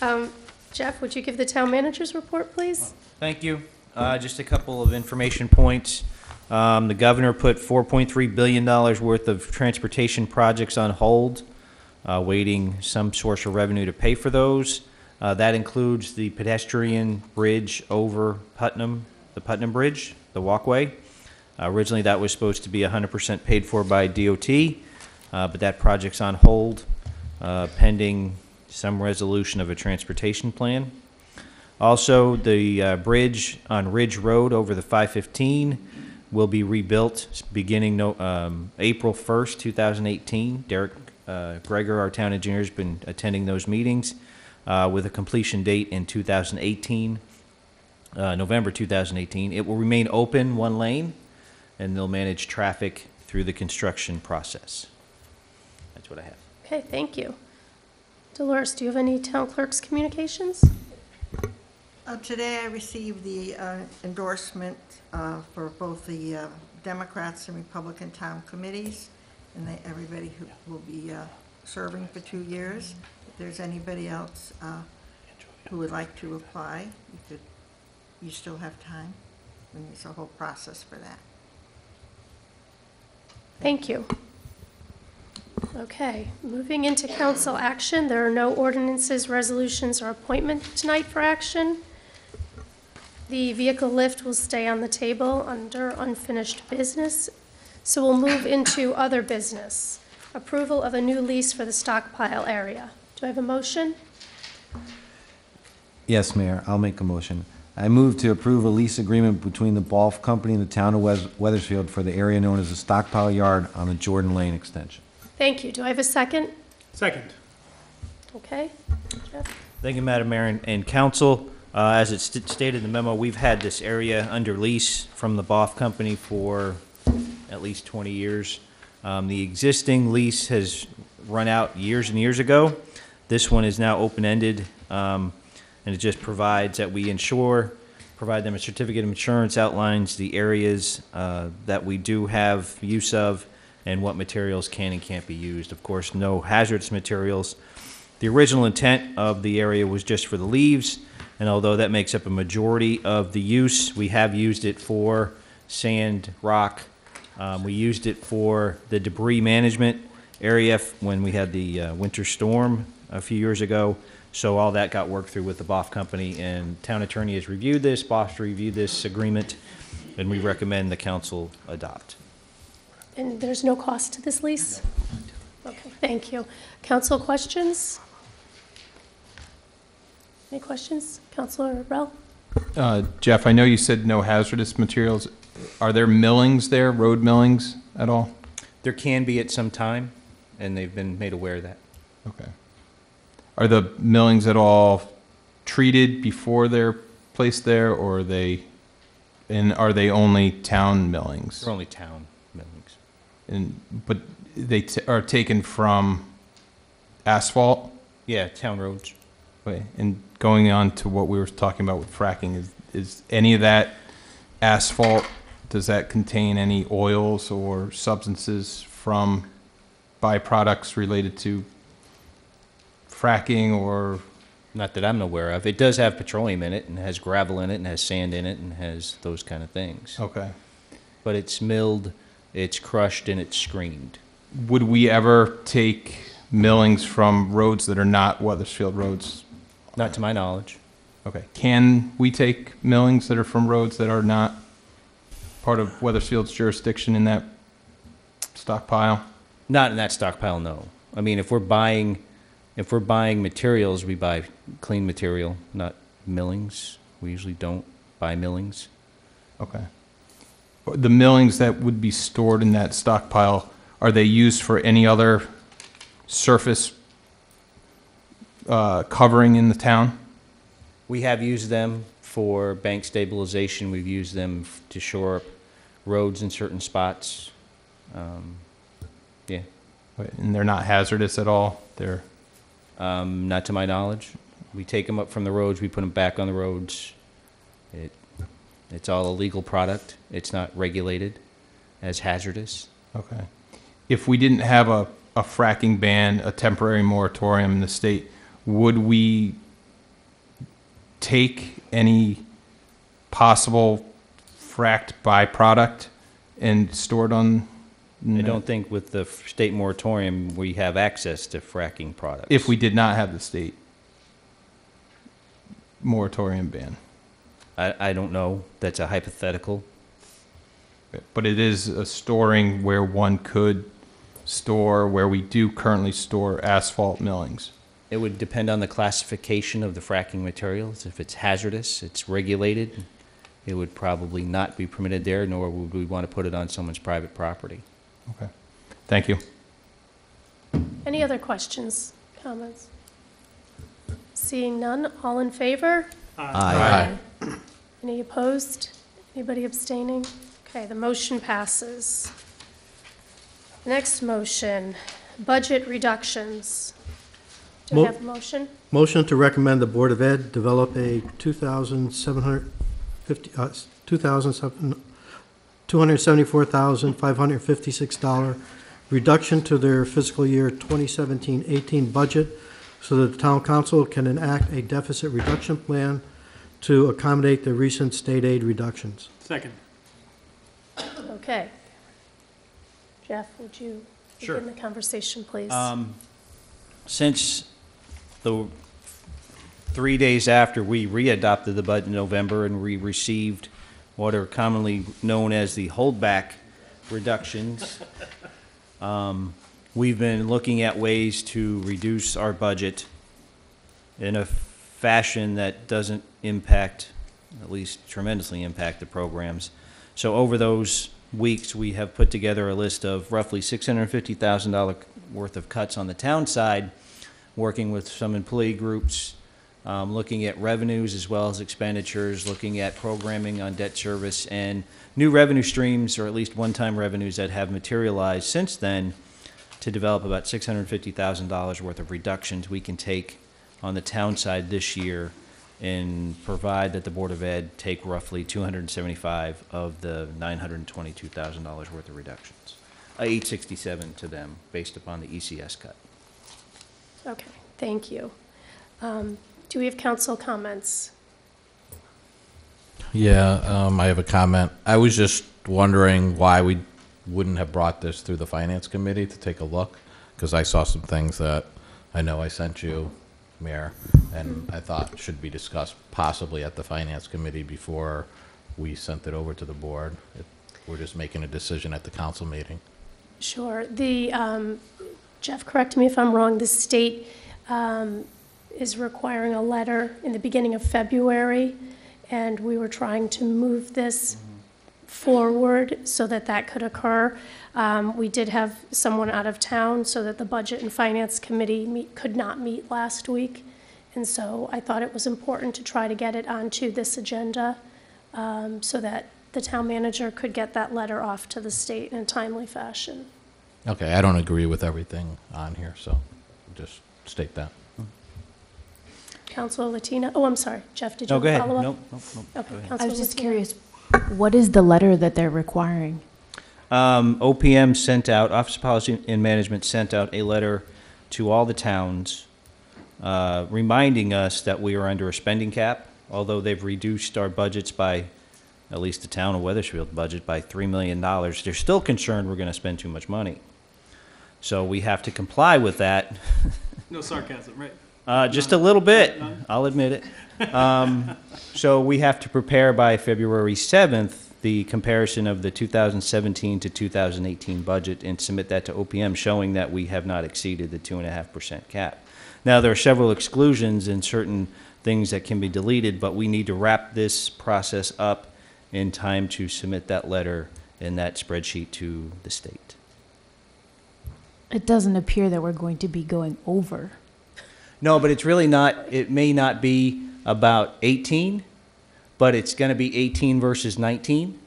Um, Jeff, would you give the town manager's report, please? Thank you. Uh, Just a couple of information points. Um, The governor put $4.3 billion worth of transportation projects on hold, uh, waiting some source of revenue to pay for those. Uh, That includes the pedestrian bridge over Putnam, the Putnam Bridge, the walkway. Uh, Originally, that was supposed to be 100% paid for by DOT, uh, but that project's on hold uh, pending some resolution of a transportation plan. Also, the uh, bridge on Ridge Road over the 515 will be rebuilt beginning no, um, April 1st, 2018. Derek uh, Greger, our town engineer, has been attending those meetings uh, with a completion date in 2018, uh, November 2018. It will remain open, one lane, and they'll manage traffic through the construction process. That's what I have. Okay, thank you. Dolores, do you have any town clerk's communications? Uh, Today, I received the uh, endorsement uh, for both the uh, Democrats and Republican town committees, and they- everybody who will be uh, serving for two years. There's anybody else uh, who would like to apply, you could, you still have time, there's a whole process for that. Thank you. Okay, moving into council action, there are no ordinances, resolutions, or appointment tonight for action. The vehicle lift will stay on the table under unfinished business. So we'll move into other business. Approval of a new lease for the stockpile area. Do I have a motion? Yes, Mayor, I'll make a motion. I move to approve a lease agreement between the Balf Company and the town of Wes- Wethersfield for the area known as the stockpile yard on the Jordan Lane extension. Thank you. Do I have a second? Second. Okay. Jeff? Thank you, Madam Mayor and- and Council. Uh, As it's st- stated in the memo, we've had this area under lease from the Balf Company for at least 20 years. Um, The existing lease has run out years and years ago. This one is now open-ended, um, and it just provides that we insure, provide them a certificate of insurance, outlines the areas uh, that we do have use of, and what materials can and can't be used. Of course, no hazardous materials. The original intent of the area was just for the leaves, and although that makes up a majority of the use, we have used it for sand, rock. Um, we used it for the debris management area when we had the uh, winter storm a few years ago. So all that got worked through with the Balf Company, and town attorney has reviewed this, Balf reviewed this agreement, and we recommend the council adopt. And there's no cost to this lease? Okay, thank you. Council questions? Any questions? Councilor Rell? Uh, Jeff, I know you said no hazardous materials. Are there millings there, road millings at all? There can be at some time, and they've been made aware of that. Okay. Are the millings at all treated before they're placed there, or are they, and are they only town millings? They're only town millings. And, but they t- are taken from asphalt? Yeah, town roads. Okay, and going on to what we were talking about with fracking, is, is any of that asphalt, does that contain any oils or substances from byproducts related to fracking or? Not that I'm aware of. It does have petroleum in it, and has gravel in it, and has sand in it, and has those kind of things. Okay. But it's milled, it's crushed, and it's screened. Would we ever take millings from roads that are not Wethersfield roads? Not to my knowledge. Okay. Can we take millings that are from roads that are not part of Wethersfield's jurisdiction in that stockpile? Not in that stockpile, no. I mean, if we're buying, if we're buying materials, we buy clean material, not millings. We usually don't buy millings. Okay. The millings that would be stored in that stockpile, are they used for any other surface uh, covering in the town? We have used them for bank stabilization. We've used them to shore up roads in certain spots. Um, Yeah. And they're not hazardous at all? They're, Um, Not to my knowledge. We take them up from the roads, we put them back on the roads. It, it's all a legal product. It's not regulated as hazardous. okay. If we didn't have a, a fracking ban, a temporary moratorium in the state, would we take any possible fracked byproduct and store it on? I don't think with the f- state moratorium, we have access to fracking products. If we did not have the state moratorium ban. I, I don't know. That's a hypothetical. But it is a storing where one could store, where we do currently store asphalt millings. It would depend on the classification of the fracking materials. If it's hazardous, it's regulated, it would probably not be permitted there, nor would we want to put it on someone's private property. Okay. Thank you. Any other questions, comments? Seeing none, all in favor? Aye. Any opposed? Anybody abstaining? Okay, the motion passes. Next motion, budget reductions. Do we have a motion? Motion to recommend the Board of Ed develop a 2,750, uh, 2,007 $274,556 reduction to their fiscal year 2017-18 budget so that the town council can enact a deficit reduction plan to accommodate the recent state aid reductions. Second. Okay. Jeff, would you Sure. begin the conversation, please. Um, Since the three days after we readopted the budget in November and we received what are commonly known as the holdback reductions, *laughs* um, we've been looking at ways to reduce our budget in a fashion that doesn't impact, at least tremendously impact the programs. So over those weeks, we have put together a list of roughly $650,000 worth of cuts on the town side, working with some employee groups, um, looking at revenues as well as expenditures, looking at programming on debt service, and new revenue streams, or at least one-time revenues that have materialized since then, to develop about $650,000 worth of reductions we can take on the town side this year and provide that the Board of Ed take roughly 275 of the $922,000 worth of reductions. Uh, 867 to them, based upon the ECS cut. Okay, thank you. Um, Do we have council comments? Yeah, um, I have a comment. I was just wondering why we wouldn't have brought this through the finance committee to take a look, because I saw some things that I know I sent you, Mayor, and I thought should be discussed possibly at the finance committee before we sent it over to the board. If We're just making a decision at the council meeting. Sure. The, um, Jeff, correct me if I'm wrong, the state um, is requiring a letter in the beginning of February, and we were trying to move this forward so that that could occur. Um, We did have someone out of town, so that the Budget and Finance Committee meet- could not meet last week. And so I thought it was important to try to get it onto this agenda um, so that the town manager could get that letter off to the state in a timely fashion. Okay, I don't agree with everything on here, so just state that. Councilor Latina, oh, I'm sorry, Jeff, did you No, have go ahead. follow-up? Nope, nope, nope. Okay, Go ahead. I Councilor was just Latina. curious, what is the letter that they're requiring? Um, OPM sent out, Office of Policy and Management sent out a letter to all the towns uh, reminding us that we are under a spending cap, although they've reduced our budgets by, at least the town of Wethersfield budget, by $3 million. They're still concerned we're going to spend too much money. So we have to comply with that. No sarcasm, right? Uh, just a little bit, I'll admit it. Um, so we have to prepare by February 7th the comparison of the 2017 to 2018 budget and submit that to OPM showing that we have not exceeded the 2.5% cap. Now, there are several exclusions and certain things that can be deleted, but we need to wrap this process up in time to submit that letter and that spreadsheet to the state. It doesn't appear that we're going to be going over. No, but it's really not, it may not be about 18, but it's going to be 18 versus 19.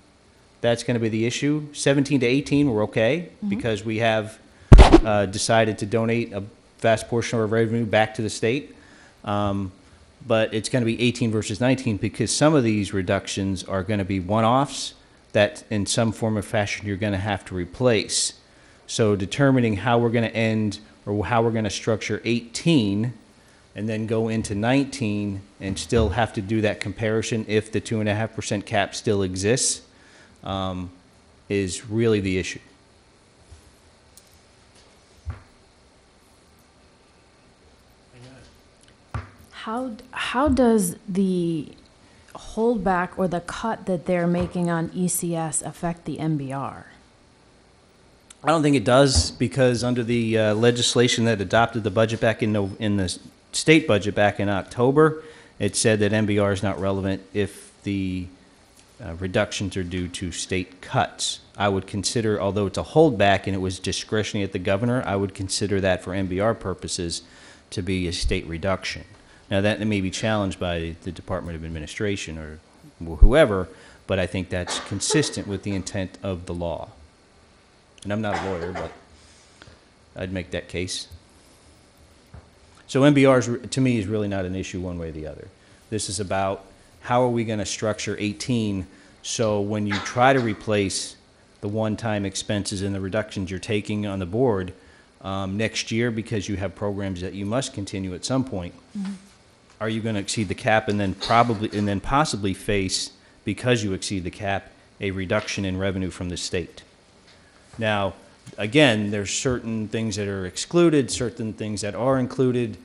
That's going to be the issue. 17 to 18, we're okay, because we have uh, decided to donate a vast portion of our revenue back to the state. Um, But it's going to be 18 versus 19, because some of these reductions are going to be one-offs that in some form or fashion you're going to have to replace. So determining how we're going to end, or how we're going to structure 18, and then go into 19 and still have to do that comparison if the 2.5% cap still exists, um, is really the issue. How, how does the holdback or the cut that they're making on ECS affect the MBR? I don't think it does because under the uh, legislation that adopted the budget back in, Nov- in the state budget back in October, it said that MBR is not relevant if the uh, reductions are due to state cuts. I would consider, although it's a holdback and it was discretionary at the governor, I would consider that for MBR purposes to be a state reduction. Now, that may be challenged by the Department of Administration or whoever, but I think that's consistent with the intent of the law. And I'm not a lawyer, but I'd make that case. So MBR, is, to me, is really not an issue one way or the other. This is about how are we going to structure 18 so when you try to replace the one-time expenses and the reductions you're taking on the board um, next year because you have programs that you must continue at some point, are you going to exceed the cap and then probably, and then possibly face, because you exceed the cap, a reduction in revenue from the state? Now, again, there's certain things that are excluded, certain things that are included.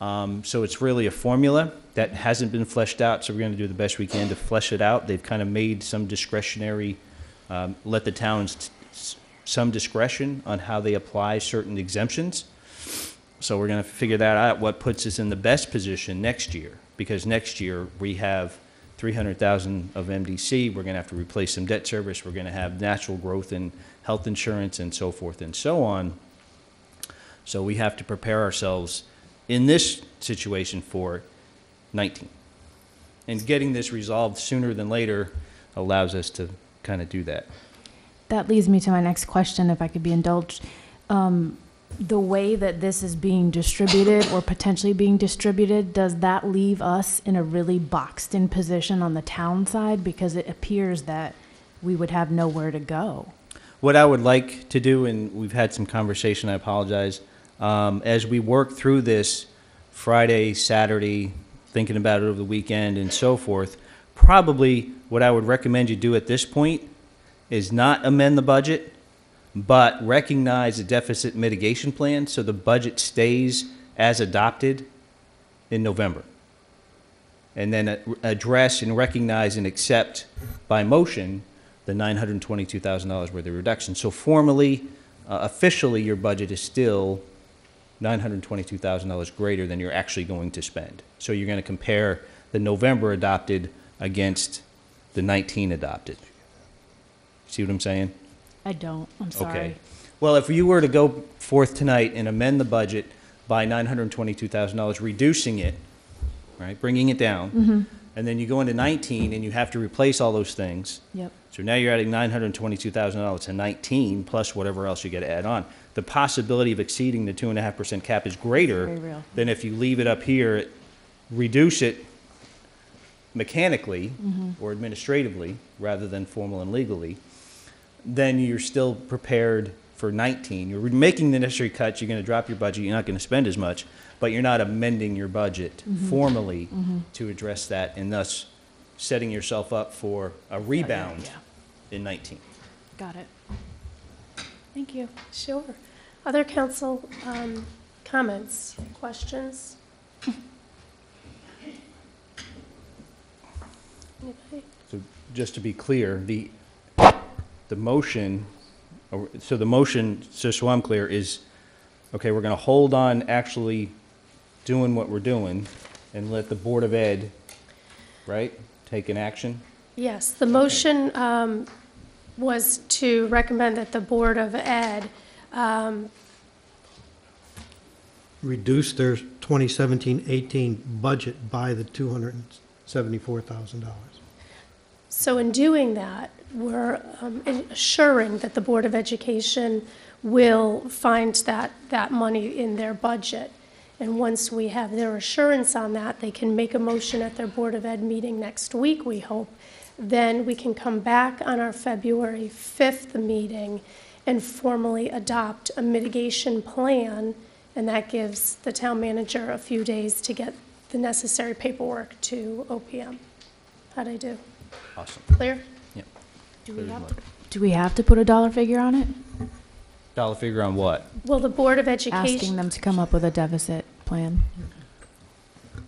Um, So it's really a formula that hasn't been fleshed out, so we're going to do the best we can to flesh it out. They've kind of made some discretionary, um, let the towns some discretion on how they apply certain exemptions. So we're going to figure that out, what puts us in the best position next year. Because next year, we have 300,000 of MDC, we're going to have to replace some debt service, we're going to have natural growth in health insurance and so forth and so on. So we have to prepare ourselves in this situation for 19. And getting this resolved sooner than later allows us to kind of do that. That leads me to my next question, if I could be indulged. Um, the way that this is being distributed or potentially being distributed, does that leave us in a really boxed in position on the town side? Because it appears that we would have nowhere to go. What I would like to do, and we've had some conversation, I apologize, um, as we work through this Friday, Saturday, thinking about it over the weekend and so forth, probably what I would recommend you do at this point is not amend the budget, but recognize the deficit mitigation plan so the budget stays as adopted in November. And then address and recognize and accept by motion the $922,000 worth of reduction. So formally, uh, officially, your budget is still $922,000 greater than you're actually going to spend. So you're going to compare the November adopted against the 19 adopted. See what I'm saying? I don't, I'm sorry. Okay. Well, if you were to go forth tonight and amend the budget by $922,000, reducing it, right, bringing it down, Mhm. and then you go into 19 and you have to replace all those things. Yep. So now you're adding $922,000 to 19 plus whatever else you get to add on. The possibility of exceeding the 2.5% cap is greater real. than if you leave it up here, reduce it mechanically Mhm. or administratively rather than formal and legally, then you're still prepared for 19. You're making the necessary cuts, you're going to drop your budget, you're not going to spend as much, but you're not amending your budget Mhm. formally Mhm. to address that, and thus setting yourself up for a rebound in 19. Got it. Thank you. Sure. Other council um, comments, questions? Anybody? So just to be clear, the, the motion, or- so the motion, just so I'm clear, is, okay, we're going to hold on actually doing what we're doing and let the Board of Ed, right, take an action? Yes, the motion um, was to recommend that the Board of Ed um, Reduce their 2017-18 budget by the $274,000. So in doing that, we're um, assuring that the Board of Education will find that, that money in their budget. And once we have their assurance on that, they can make a motion at their Board of Ed meeting next week, we hope. Then we can come back on our February 5th meeting and formally adopt a mitigation plan, and that gives the town manager a few days to get the necessary paperwork to OPM. How'd I do? Awesome. Clear? Yep. Do we have to, do we have to put a dollar figure on it? Dollar figure on what? Well, the Board of education Asking Education, them to come up with a deficit plan.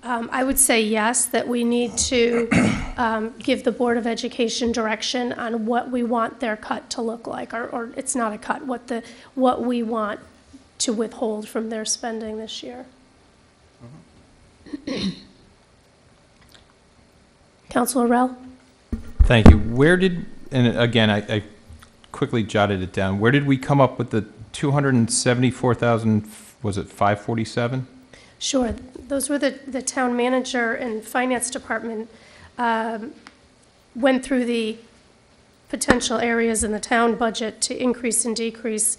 um, I would say yes, that we need to um, give the Board of Education direction on what we want their cut to look like, or, or it's not a cut, what the, what we want to withhold from their spending this year. Councilor Rell? Thank you. Where did, and again, I, I quickly jotted it down. Where did we come up with the 274,000, was it 547? Sure, those were the, the town manager and finance department um, went through the potential areas in the town budget to increase and decrease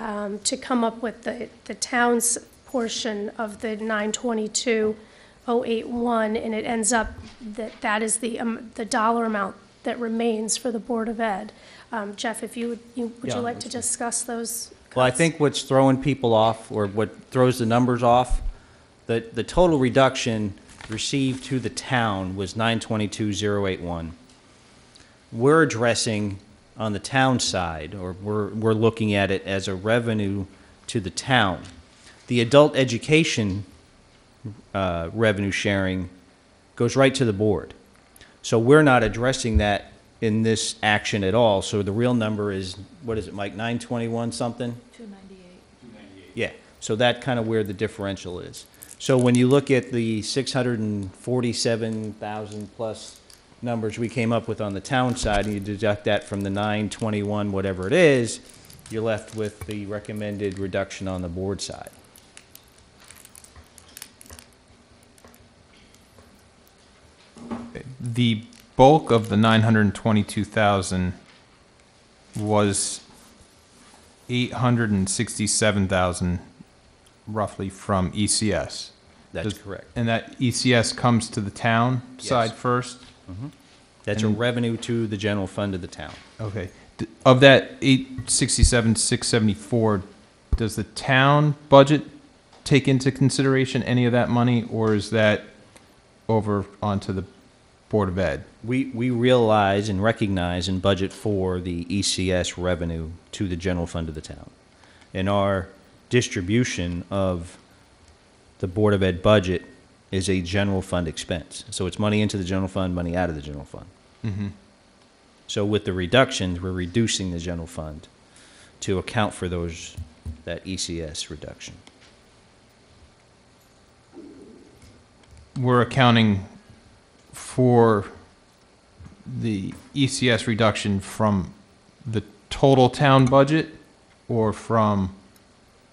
um, to come up with the, the town's portion of the 922,081, and it ends up that that is the, um, the dollar amount that remains for the Board of Ed. Um, Jeff, if you would, you- would Yeah, you like to discuss those? Well, I think what's throwing people off, or what throws the numbers off, the, the total reduction received to the town was nine twenty-two, zero eight one. We're addressing on the town side, or we're, we're looking at it as a revenue to the town. The adult education uh, revenue sharing goes right to the board. So we're not addressing that in this action at all. So the real number is, what is it, Mike, 921 something? 298. Yeah, so that kind of where the differential is. So when you look at the 647,000 plus numbers we came up with on the town side, and you deduct that from the 921, whatever it is, you're left with the recommended reduction on the board side. The bulk of the 922,000 was 867,000 roughly from ECS. That's Does- correct. And that ECS comes to the town side Yes. first? Mhm. That's a revenue to the general fund of the town. Okay. D- Of that eight sixty-seven, six seventy-four, does the town budget take into consideration any of that money, or is that over onto the Board of Ed? We, we realize and recognize and budget for the ECS revenue to the general fund of the town. And our distribution of the Board of Ed budget is a general fund expense. So it's money into the general fund, money out of the general fund. Mhm. So with the reductions, we're reducing the general fund to account for those, that ECS reduction. We're accounting for the ECS reduction from the total town budget or from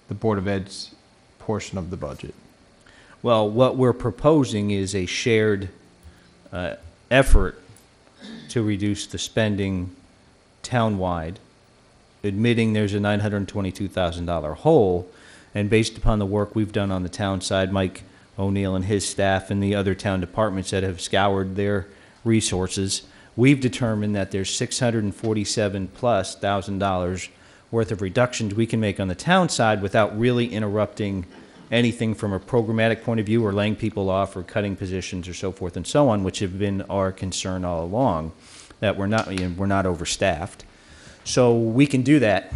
the Board of Ed's portion of the budget? Well, what we're proposing is a shared uh, effort to reduce the spending townwide, admitting there's a $922,000 hole, and based upon the work we've done on the town side, Mike O'Neill and his staff and the other town departments that have scoured their resources, we've determined that there's 647 plus thousand dollars worth of reductions we can make on the town side without really interrupting anything from a programmatic point of view or laying people off or cutting positions or so forth and so on, which have been our concern all along, that we're not, you know, we're not overstaffed. So we can do that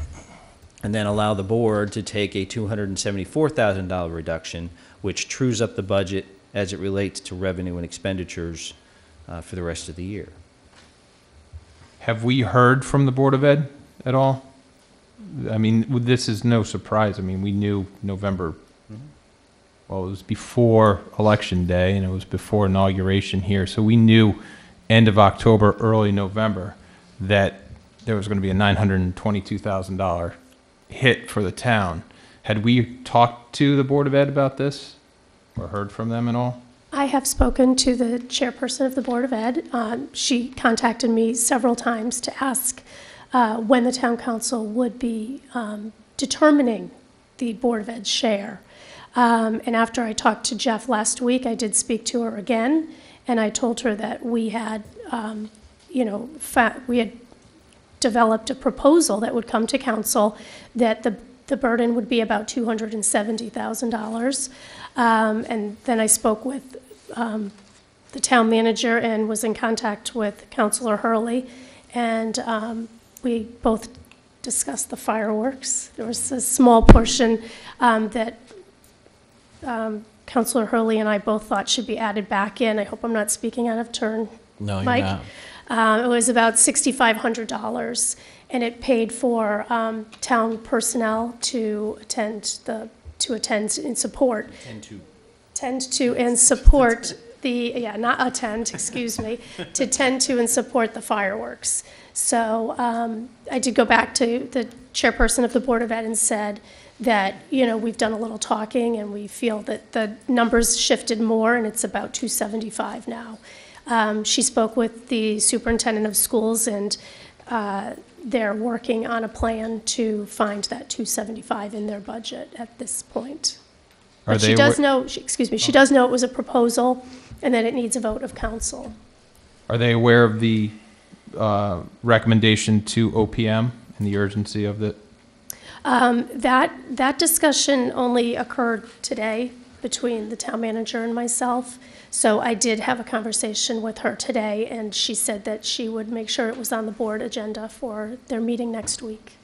and then allow the board to take a $274,000 reduction, which trues up the budget as it relates to revenue and expenditures uh, for the rest of the year. Have we heard from the Board of Ed at all? I mean, this is no surprise. I mean, we knew November, well, it was before Election Day and it was before inauguration here. So we knew end of October, early November, that there was going to be a $922,000 hit for the town. Had we talked to the Board of Ed about this or heard from them at all? I have spoken to the chairperson of the Board of Ed. Um, She contacted me several times to ask uh, when the town council would be um, determining the Board of Ed's share. Um, And after I talked to Jeff last week, I did speak to her again, and I told her that we had, um, you know, we had developed a proposal that would come to council that the, the burden would be about $270,000. Um, And then I spoke with um, the town manager and was in contact with Councilor Hurley, and um, we both discussed the fireworks. There was a small portion um, that um, Councilor Hurley and I both thought should be added back in. I hope I'm not speaking out of turn, No, you're Mike. not. Um, It was about $6,500, and it paid for um, town personnel to attend the, to attend and support Tend to. tend to and support the, yeah, not attend, *laughs* excuse me, to tend to and support the fireworks. So um, I did go back to the chairperson of the Board of Ed and said that, you know, we've done a little talking and we feel that the numbers shifted more and it's about 275 now. Um, She spoke with the superintendent of schools and uh, they're working on a plan to find that 275 in their budget at this point. Are But she does know, she- excuse me, she does know it was a proposal and that it needs a vote of council. Are they aware of the uh, recommendation to OPM and the urgency of it? Um, That, that discussion only occurred today. between the town manager and myself. So I did have a conversation with her today, and she said that she would make sure it was on the board agenda for their meeting next week.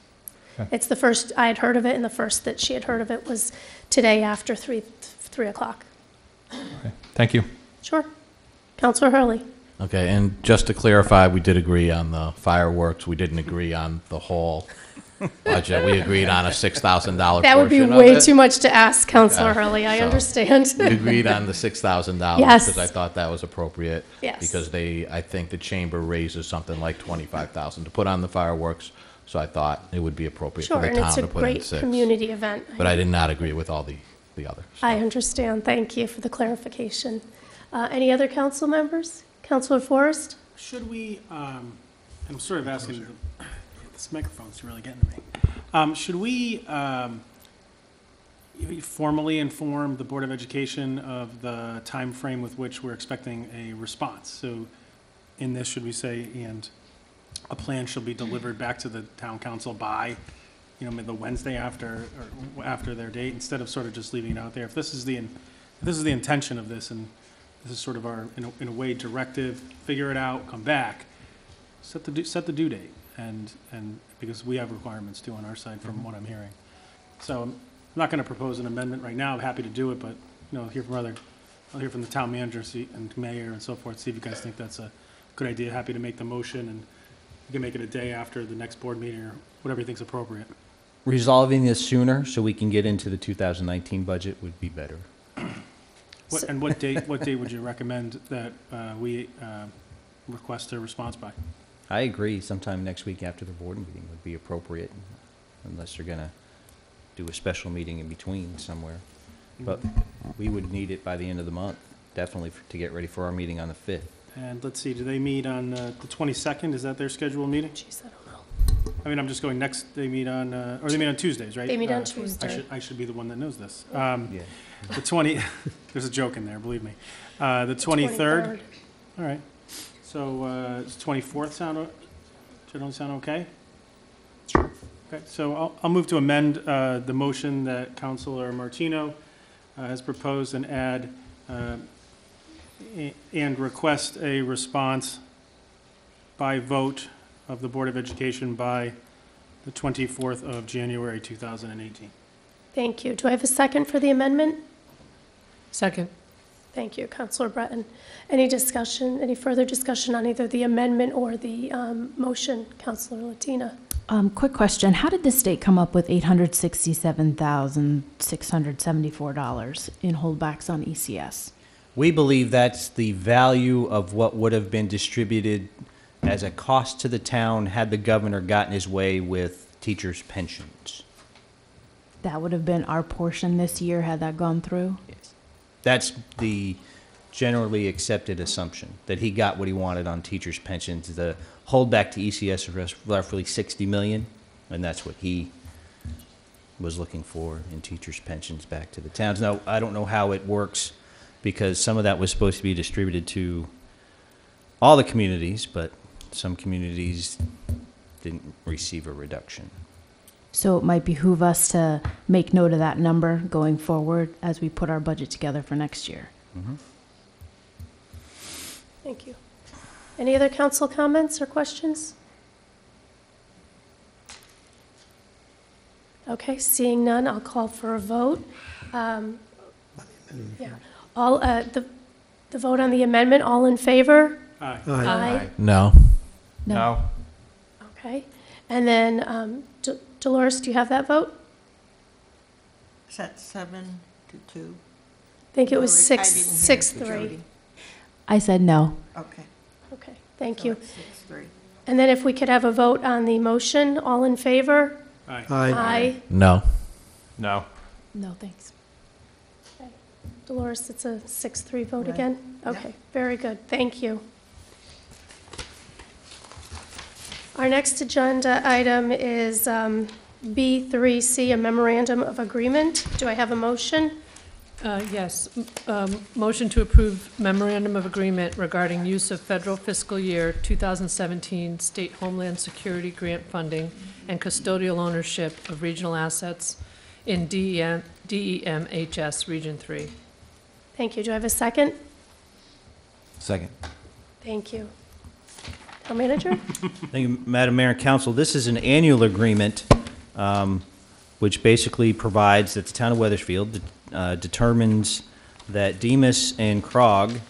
Okay. It's the first, I had heard of it, and the first that she had heard of it was today after 3, 3 o'clock. Thank you. Sure. Councilor Hurley? Okay, and just to clarify, we did agree on the fireworks. We didn't agree on the whole *laughs* budget. We agreed on a $6,000 portion That would be way too much to ask, Councilor Okay, Hurley, I so understand. We agreed on the $6,000. *laughs* Yes. Because I thought that was appropriate. Yes. Because they, I think the chamber raises something like 25,000 to put on the fireworks. So I thought it would be appropriate for the and it's town a to put in great six. community event. But I did not agree with all the, the others. I understand. Thank you for the clarification. Uh, Any other council members? Councilor Forrest? Should we, um, I'm sort of asking, the- this microphone's really getting to me. Um, Should we um, formally inform the Board of Education of the time frame with which we're expecting a response? So in this, should we say, and a plan shall be delivered back to the town council by, you know, the Wednesday after, or after their date, instead of sort of just leaving it out there? If this is the, in- if this is the intention of this, and this is sort of our, in a, in a way, directive, figure it out, come back, set the, due- set the due date, and, and, because we have requirements too on our side from mm-hmm. what I'm hearing. So I'm not gonna propose an amendment right now, I'm happy to do it, but, you know, hear from other, I'll hear from the town manager, see, and mayor and so forth, see if you guys think that's a good idea, happy to make the motion, and we can make it a day after the next board meeting, or whatever you think's appropriate. Resolving this sooner so we can get into the 2019 budget would be better. *clears throat* What, and what date, what date would you *laughs* recommend that, uh, we, uh, request a response by? I agree, sometime next week after the board meeting would be appropriate, unless you're gonna do a special meeting in between somewhere. But we would need it by the end of the month, definitely f- to get ready for our meeting on the 5th. And let's see, do they meet on uh, the 22nd? Is that their scheduled meeting? Jeez, I don't know. I mean, I'm just going next, they meet on, uh, or they meet on Tuesdays, right? They meet on Uh, I Tuesday. should, I should be the one that knows this. Um, Yeah. The 20, *laughs* there's a joke in there, believe me. Uh, The 23rd? All right. So uh, does 24th sound, o- generally sound okay? Sure. Okay, so I'll, I'll move to amend uh, the motion that Councilor Martino uh, has proposed and add, uh, a- and request a response by vote of the Board of Education by the 24th of January 2018. Thank you. Do I have a second for the amendment? Second. Thank you, Councilor Breton. Any discussion, any further discussion on either the amendment or the um, motion? Councilor Latina? Um, quick question, how did the state come up with eight hundred sixty-seven thousand, six hundred seventy-four dollars in holdbacks on E ECS? We believe that's the value of what would have been distributed as a cost to the town had the governor gotten his way with teachers' pensions. That would have been our portion this year had that gone through? That's the generally accepted assumption, that he got what he wanted on teachers' pensions. The holdback to ECS was roughly 60 million, and that's what he was looking for in teachers' pensions back to the towns. Now, I don't know how it works, because some of that was supposed to be distributed to all the communities, but some communities didn't receive a reduction. So it might behoove us to make note of that number going forward as we put our budget together for next year. Thank you. Any other council comments or questions? Okay, seeing none, I'll call for a vote. Um, Yeah, all, uh, the, the vote on the amendment, all in favor? Aye. Aye. No. No. Okay, and then um, D- Dolores, do you have that vote? Is that seven to two? I think it was Or I six, didn't hear six, you, three. Jody. I said no. Okay. Okay, thank So you. it's six, three. And then if we could have a vote on the motion, all in favor? Aye. Aye. Aye. No. No. No, thanks. Dolores, it's a six-three vote Right. again? Yeah. Okay, very good, thank you. Our next agenda item is um, B3C, a memorandum of agreement. Do I have a motion? Uh, Yes. M- um, Motion to approve memorandum of agreement regarding use of federal fiscal year 2017 state homeland security grant funding and custodial ownership of regional assets in DEM DEMHS Region 3. Thank you. Do I have a second? Second. Thank you. Town manager? *laughs* Thank you, Madam Mayor and Council. This is an annual agreement, um, which basically provides that the town of Wethersfield uh, determines that DEMHS and CRCOG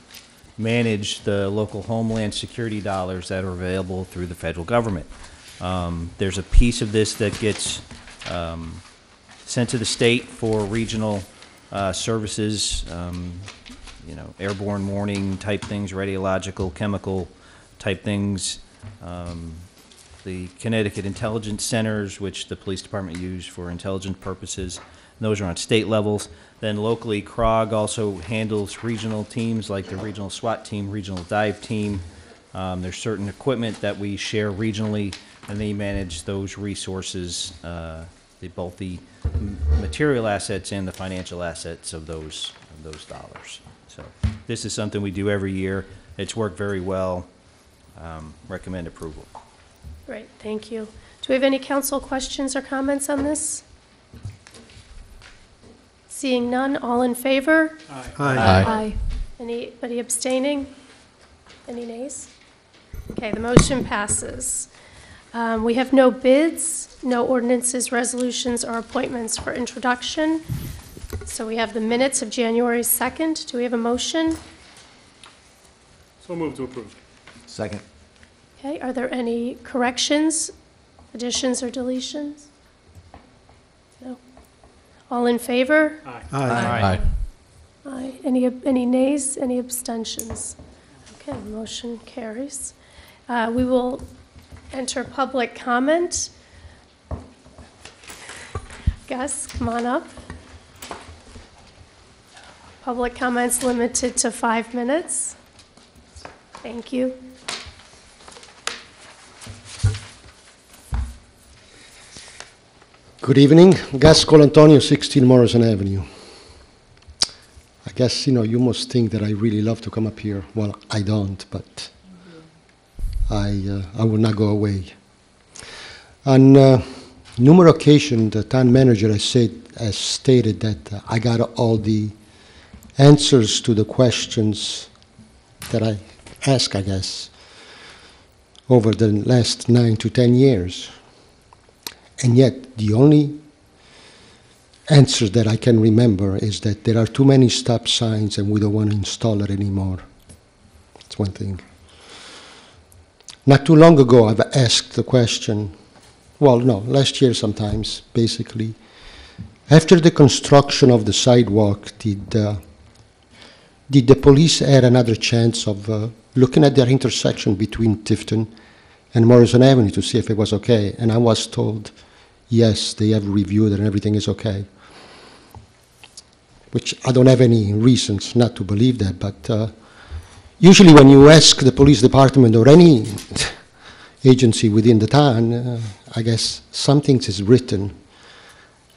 manage the local homeland security dollars that are available through the federal government. Um, There's a piece of this that gets um, sent to the state for regional uh, services, um, you know, airborne warning type things, radiological, chemical type things. Um, The Connecticut Intelligence Centers, which the police department use for intelligence purposes, those are on state levels. Then locally, CRCOG also handles regional teams like the regional SWAT team, regional dive team. Um, There's certain equipment that we share regionally, and they manage those resources, uh, the- both the material assets and the financial assets of those, of those dollars. So this is something we do every year. It's worked very well. Um, Recommend approval. Great, thank you. Do we have any council questions or comments on this? Seeing none, all in favor? Aye. Aye. Aye. Anybody abstaining? Any nays? Okay, the motion passes. Um, We have no bids, no ordinances, resolutions, or appointments for introduction. So we have the minutes of January 2nd. Do we have a motion? So moved to approve. Second. Okay, are there any corrections, additions, or deletions? No. All in favor? Aye. Aye. Aye. Any, any nays, any abstentions? Okay, motion carries. Uh, We will enter public comment. Gus, come on up. Public comments limited to five minutes. Thank you. Good evening. Gus Antonio, 16 Morrison Avenue. I guess, you know, you must think that I really love to come up here. Well, I don't, but I, uh, I will not go away. On uh, numerous occasions, the town manager has, said, has stated that uh, I got all the answers to the questions that I ask, I guess, over the last nine to 10 years. And yet, the only answer that I can remember is that there are too many stop signs and we don't want to install it anymore. That's one thing. Not too long ago, I've asked the question, well, no, last year sometimes, basically. After the construction of the sidewalk, did, uh, did the police had another chance of uh, looking at their intersection between Tifton and Morrison Avenue to see if it was okay? And I was told, yes, they have reviewed it and everything is okay. Which I don't have any reasons not to believe that, but uh, usually when you ask the police department or any *laughs* agency within the town, uh, I guess something is written.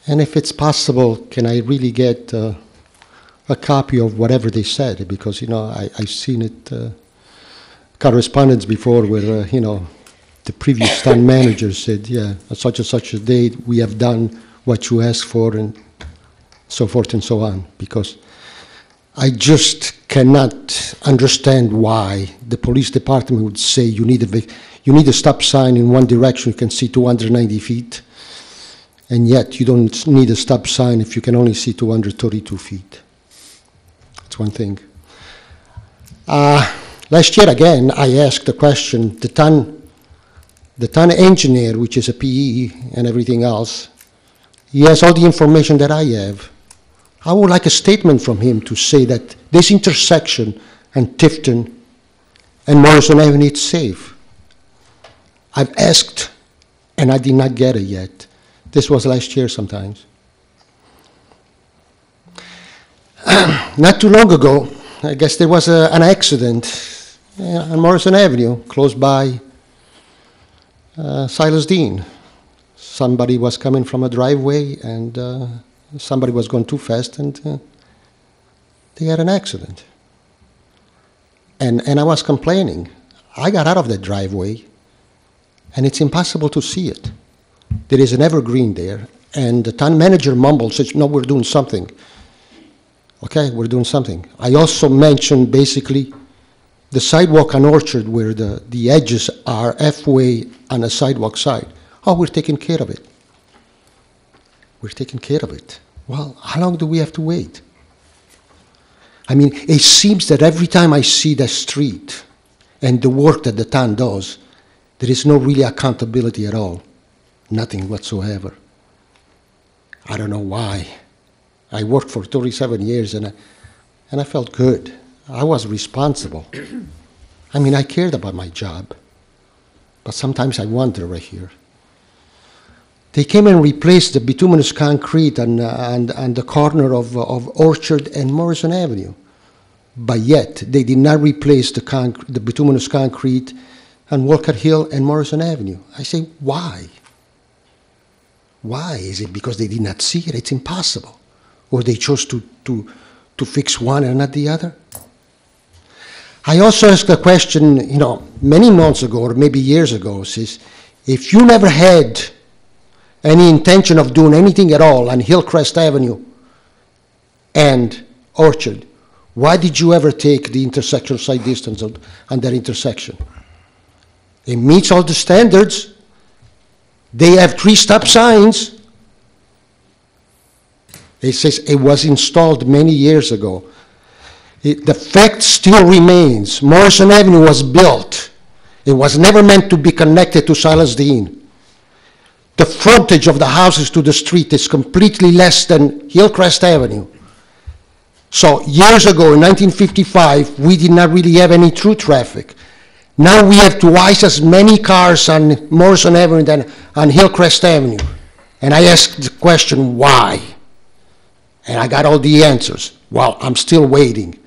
And if it's possible, can I really get uh, a copy of whatever they said? Because, you know, I, I've seen it, uh, correspondence before where, uh, you know, the previous town manager said, yeah, on such and such a date, we have done what you asked for and so forth and so on. Because I just cannot understand why the police department would say you need a, you need a stop sign in one direction, you can see 290 feet, and yet you don't need a stop sign if you can only see 232 feet. That's one thing. Uh, last year again, I asked the question, the town the town engineer, which is a PE and everything else, he has all the information that I have. I would like a statement from him to say that this intersection and Tifton and Morrison Avenue is safe. I've asked and I did not get it yet. This was last year sometimes. *clears throat* not too long ago, I guess there was a, an accident uh, on Morrison Avenue, close by uh, Silas Deane. Somebody was coming from a driveway and uh, somebody was going too fast and uh, they had an accident. And, and I was complaining. I got out of that driveway and it's impossible to see it. There is an evergreen there and the town manager mumbled, says, no, we're doing something. Okay, we're doing something. I also mentioned basically the sidewalk and Orchard where the, the edges are halfway on the sidewalk side. Oh, we're taking care of it. We're taking care of it. Well, how long do we have to wait? I mean, it seems that every time I see the street and the work that the town does, there is no really accountability at all. Nothing whatsoever. I don't know why. I worked for 37 years and I, and I felt good. I was responsible. *clears throat* I mean, I cared about my job. But sometimes I wonder right here. They came and replaced the bituminous concrete on, on, on the corner of, of Orchard and Morrison Avenue. But yet, they did not replace the, conc- the bituminous concrete on Walker Hill and Morrison Avenue. I say, why? Why? Is it because they did not see it? It's impossible. Or they chose to, to, to fix one and not the other? I also asked a question, you know, many months ago, or maybe years ago, says, if you never had any intention of doing anything at all on Hillcrest Avenue and Orchard, why did you ever take the intersection side distance on, that intersection? It meets all the standards. They have three stop signs. It says it was installed many years ago. It- the fact still remains, Morrison Avenue was built. It was never meant to be connected to Silas Deane. The frontage of the houses to the street is completely less than Hillcrest Avenue. So years ago, in 1955, we did not really have any through traffic. Now we have twice as many cars on Morrison Avenue than on Hillcrest Avenue. And I asked the question, why? And I got all the answers. Well, I'm still waiting.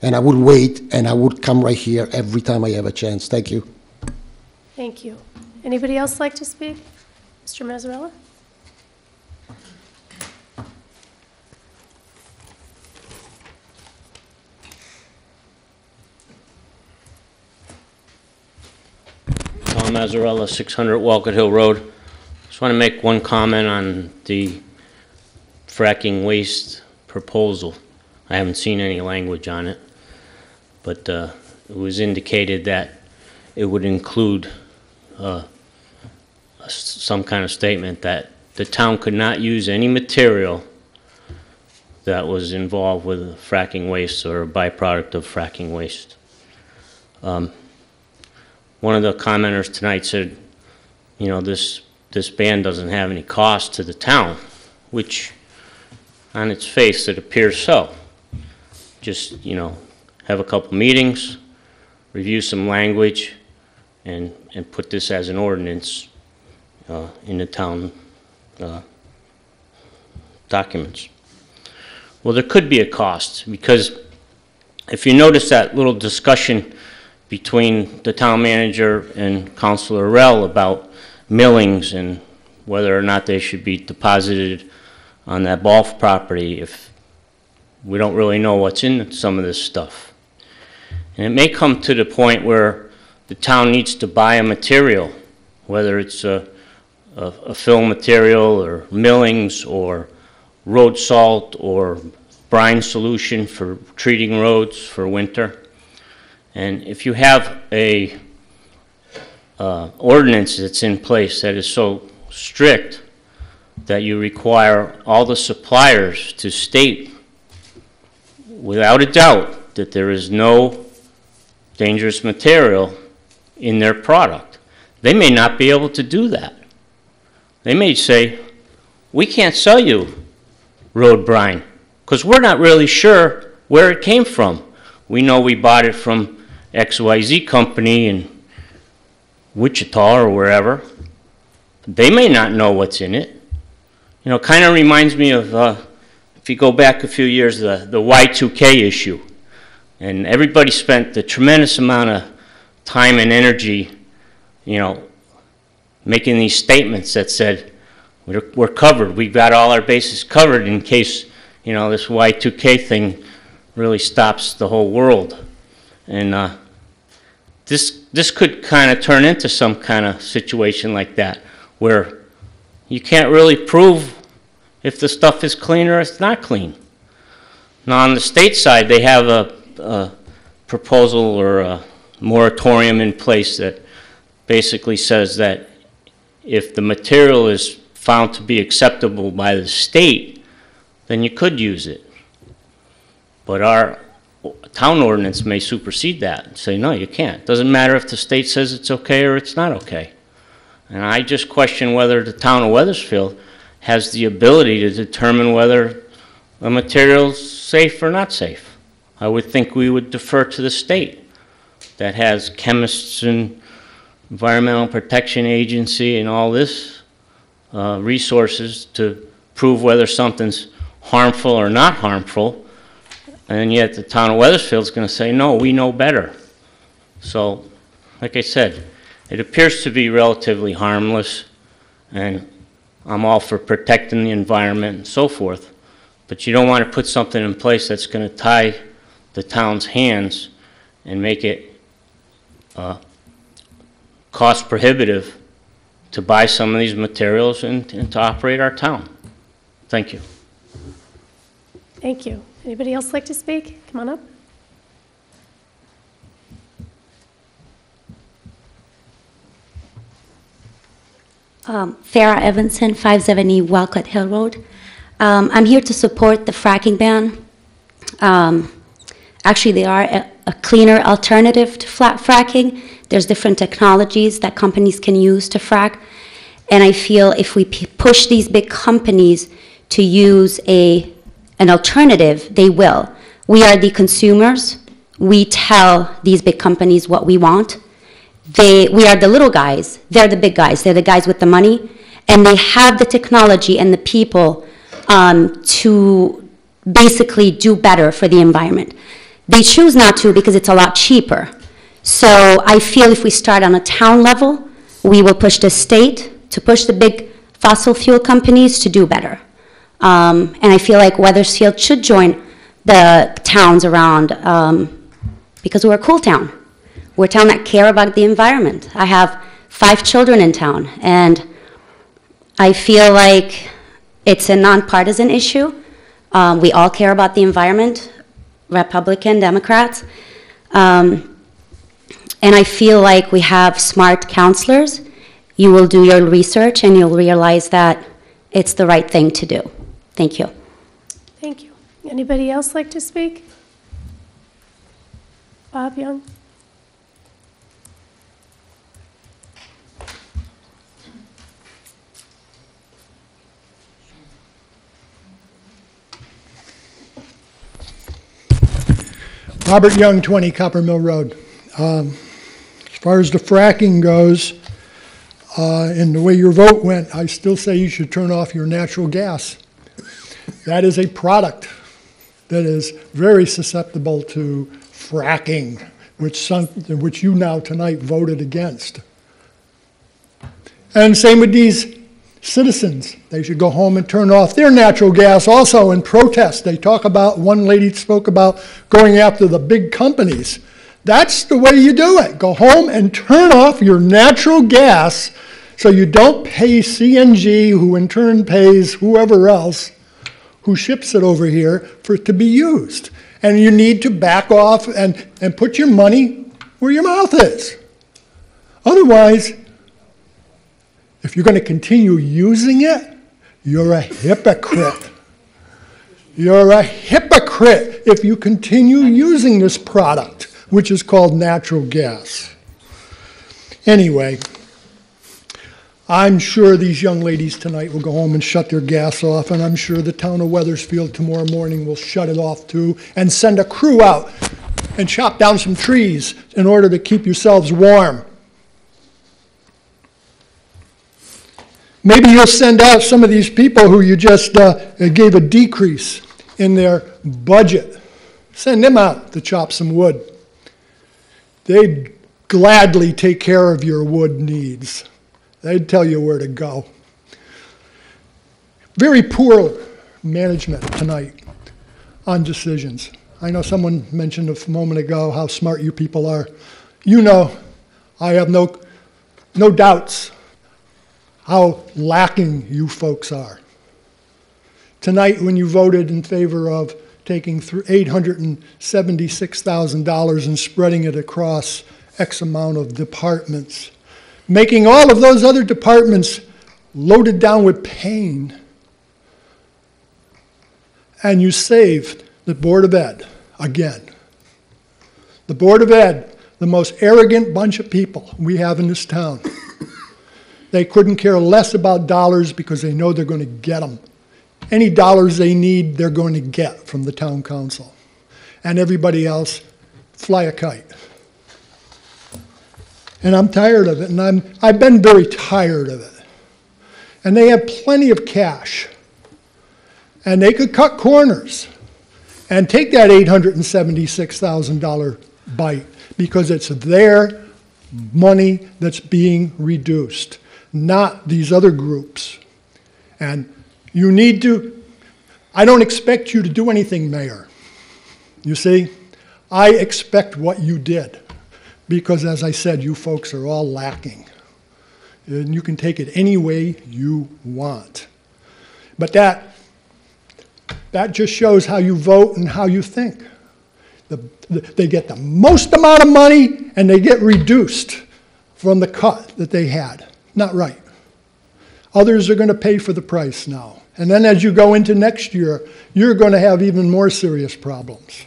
And I would wait, and I would come right here every time I have a chance. Thank you. Thank you. Anybody else like to speak? Mr. Mazzarella? Tom Mazzarella, 600 Wolcott Hill Road. Just want to make one comment on the fracking waste proposal. I haven't seen any language on it, but uh, it was indicated that it would include uh, some kind of statement that the town could not use any material that was involved with fracking waste or a byproduct of fracking waste. Um, one of the commenters tonight said, you know, this, this ban doesn't have any cost to the town, which on its face, it appears so. Just, you know, have a couple meetings, review some language, and, and put this as an ordinance uh, in the town uh, documents. Well, there could be a cost, because if you notice that little discussion between the town manager and Councilor Rell about millings and whether or not they should be deposited on that golf property if we don't really know what's in some of this stuff. And it may come to the point where the town needs to buy a material, whether it's a, a, a fill material or millings or road salt or brine solution for treating roads for winter. And if you have a uh, ordinance that's in place that is so strict that you require all the suppliers to state without a doubt that there is no dangerous material in their product, they may not be able to do that. They may say, we can't sell you road brine because we're not really sure where it came from. We know we bought it from XYZ company in Wichita or wherever. They may not know what's in it. You know, kind of reminds me of, uh, if you go back a few years, the, the Y2K issue. And everybody spent a tremendous amount of time and energy, you know, making these statements that said, we're, we're covered, we've got all our bases covered in case, you know, this Y2K thing really stops the whole world. And uh, this, this could kind of turn into some kind of situation like that, where you can't really prove if the stuff is clean or it's not clean. Now, on the state side, they have a, a proposal or a moratorium in place that basically says that if the material is found to be acceptable by the state, then you could use it. But our town ordinance may supersede that and say, no, you can't. Doesn't matter if the state says it's okay or it's not okay. And I just question whether the town of Wethersfield has the ability to determine whether a material's safe or not safe. I would think we would defer to the state that has chemists and Environmental Protection Agency and all this uh, resources to prove whether something's harmful or not harmful. And yet the town of Wethersfield's going to say, no, we know better. So, like I said, it appears to be relatively harmless, and I'm all for protecting the environment and so forth. But you don't want to put something in place that's going to tie the town's hands and make it uh, cost prohibitive to buy some of these materials and, and to operate our town. Thank you. Thank you. Anybody else like to speak? Come on up. Um, Farah Evanson, 570 Wolcott Hill Road. Um, I'm here to support the fracking ban. Um, actually, they are a, a cleaner alternative to flat fracking. There's different technologies that companies can use to frack. And I feel if we push these big companies to use a, an alternative, they will. We are the consumers. We tell these big companies what we want they we are the little guys they're the big guys they're the guys with the money and they have the technology and the people um, to basically do better for the environment they choose not to because it's a lot cheaper so i feel if we start on a town level we will push the state to push the big fossil fuel companies to do better um, and i feel like wethersfield should join the towns around um, because we're a cool town we're a town that care about the environment. I have five children in town, and I feel like it's a nonpartisan issue. Um, we all care about the environment, Republican, Democrats. Um, and I feel like we have smart councilors. You will do your research and you'll realize that it's the right thing to do. Thank you. Thank you. Anybody else like to speak? Bob Young? Robert Young, 20 Copper Mill Road. Um, As far as the fracking goes, uh, and the way your vote went, I still say you should turn off your natural gas. That is a product that is very susceptible to fracking, which some, which you now tonight voted against. And same with these citizens. They should go home and turn off their natural gas also in protest. They talk about, one lady spoke about going after the big companies. That's the way you do it. Go home and turn off your natural gas so you don't pay CNG, who in turn pays whoever else who ships it over here for it to be used. And you need to back off and, and put your money where your mouth is. Otherwise, if you're going to continue using it, you're a hypocrite. You're a hypocrite if you continue using this product, which is called natural gas. Anyway, I'm sure these young ladies tonight will go home and shut their gas off, and I'm sure the town of Wethersfield tomorrow morning will shut it off too and send a crew out and chop down some trees in order to keep yourselves warm. Maybe you'll send out some of these people who you just uh, gave a decrease in their budget. Send them out to chop some wood. They'd gladly take care of your wood needs. They'd tell you where to go. Very poor management tonight on decisions. I know someone mentioned a moment ago how smart you people are. You know, I have no, no doubts how lacking you folks are. Tonight, when you voted in favor of taking $876,000 and spreading it across X amount of departments, making all of those other departments loaded down with pain. And you saved the Board of Ed again. The Board of Ed, the most arrogant bunch of people we have in this town. They couldn't care less about dollars because they know they're going to get them. Any dollars they need, they're going to get from the town council. And everybody else, fly a kite. And I'm tired of it, and I'm, I've been very tired of it. And they have plenty of cash. And they could cut corners and take that $876,000 bite because it's their money that's being reduced, not these other groups. And you need to, I don't expect you to do anything, Mayor. You see, I expect what you did because, as I said, you folks are all lacking. And you can take it any way you want. But that, that just shows how you vote and how you think. The, the, they get the most amount of money and they get reduced from the cut that they had. Not right. Others are going to pay for the price now. And then as you go into next year, you're going to have even more serious problems.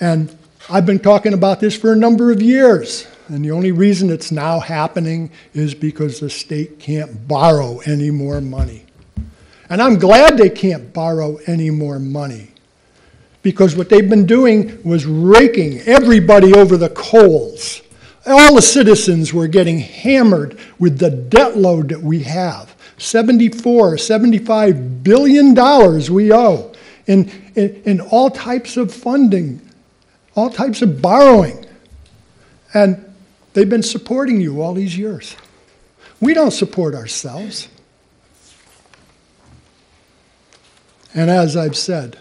And I've been talking about this for a number of years. And the only reason it's now happening is because the state can't borrow any more money. And I'm glad they can't borrow any more money. Because what they've been doing was raking everybody over the coals. All the citizens were getting hammered with the debt load that we have. 74, 75 billion dollars we owe in, in, in all types of funding, all types of borrowing. And they've been supporting you all these years. We don't support ourselves. And as I've said,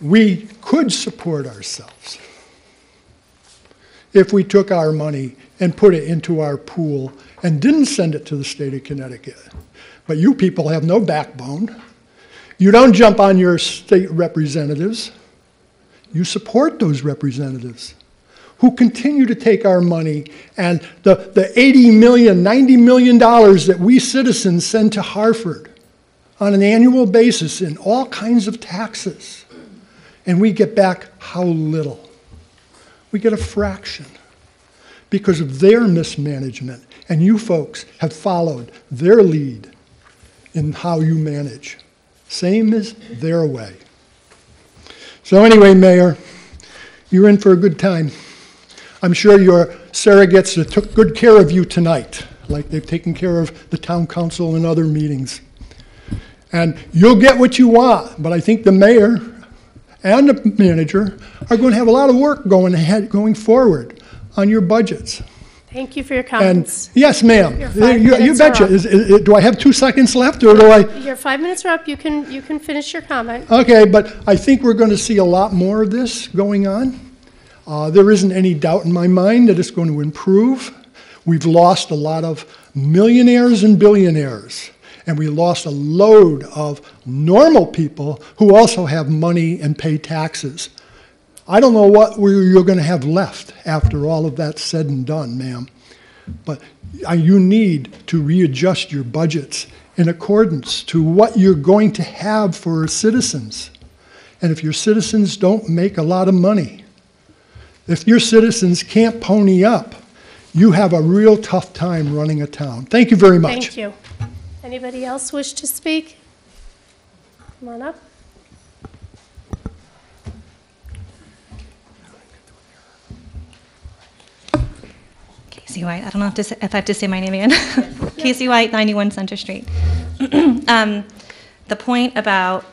we could support ourselves if we took our money and put it into our pool and didn't send it to the state of Connecticut. But you people have no backbone. You don't jump on your state representatives. You support those representatives who continue to take our money and the, the 80 million, 90 million dollars that we citizens send to Hartford on an annual basis in all kinds of taxes. And we get back how little? We get a fraction because of their mismanagement. And you folks have followed their lead in how you manage. Same as their way. So, anyway, Mayor, you're in for a good time. I'm sure your surrogates took good care of you tonight, like they've taken care of the town council and other meetings. And you'll get what you want, but I think the mayor and the manager are going to have a lot of work going ahead, going forward on your budgets. Thank you for your And, comments. yes, ma'am. Your five You you minutes are betcha. up. Is- is- Do I have two seconds left, or do I? Your five minutes are up. You can, you can finish your comment. Okay, but I think we're going to see a lot more of this going on. Uh, There isn't any doubt in my mind that it's going to improve. We've lost a lot of millionaires and billionaires, and we lost a load of normal people who also have money and pay taxes. I don't know what you're going to have left after all of that's said and done, ma'am. But you need to readjust your budgets in accordance to what you're going to have for citizens. And if your citizens don't make a lot of money, if your citizens can't pony up, you have a real tough time running a town. Thank you very much. Thank you. Anybody else wish to speak? Come on up. Casey White. I don't know if, to if I have to say my name again. *laughs* Casey White, 91 Center Street. *clears throat* um, the point about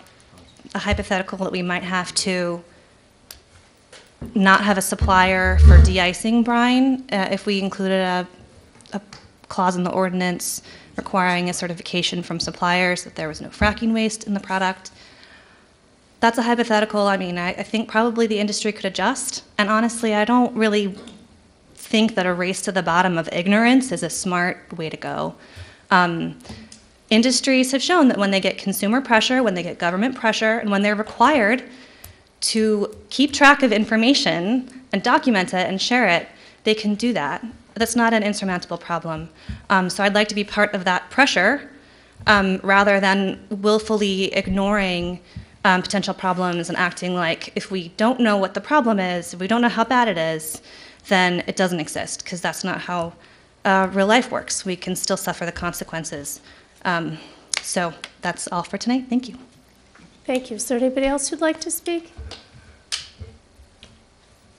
a hypothetical that we might have to not have a supplier for de-icing brine, uh, if we included a, a clause in the ordinance requiring a certification from suppliers that there was no fracking waste in the product. That's a hypothetical. I mean, I, I think probably the industry could adjust. And honestly, I don't really think that a race to the bottom of ignorance is a smart way to go. Um, industries have shown that when they get consumer pressure, when they get government pressure, and when they're required to keep track of information and document it and share it, they can do that. That's not an insurmountable problem. Um, so I'd like to be part of that pressure um, rather than willfully ignoring um, potential problems and acting like if we don't know what the problem is, if we don't know how bad it is, then it doesn't exist, because that's not how uh, real life works. We can still suffer the consequences. Um, so that's all for tonight. Thank you. Thank you. Is there anybody else who'd like to speak?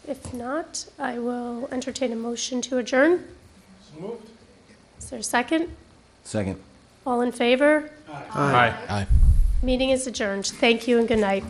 If not, I will entertain a motion to adjourn. Is there a second? Second. All in favor? Aye. Aye. Meeting is adjourned. Thank you and good night.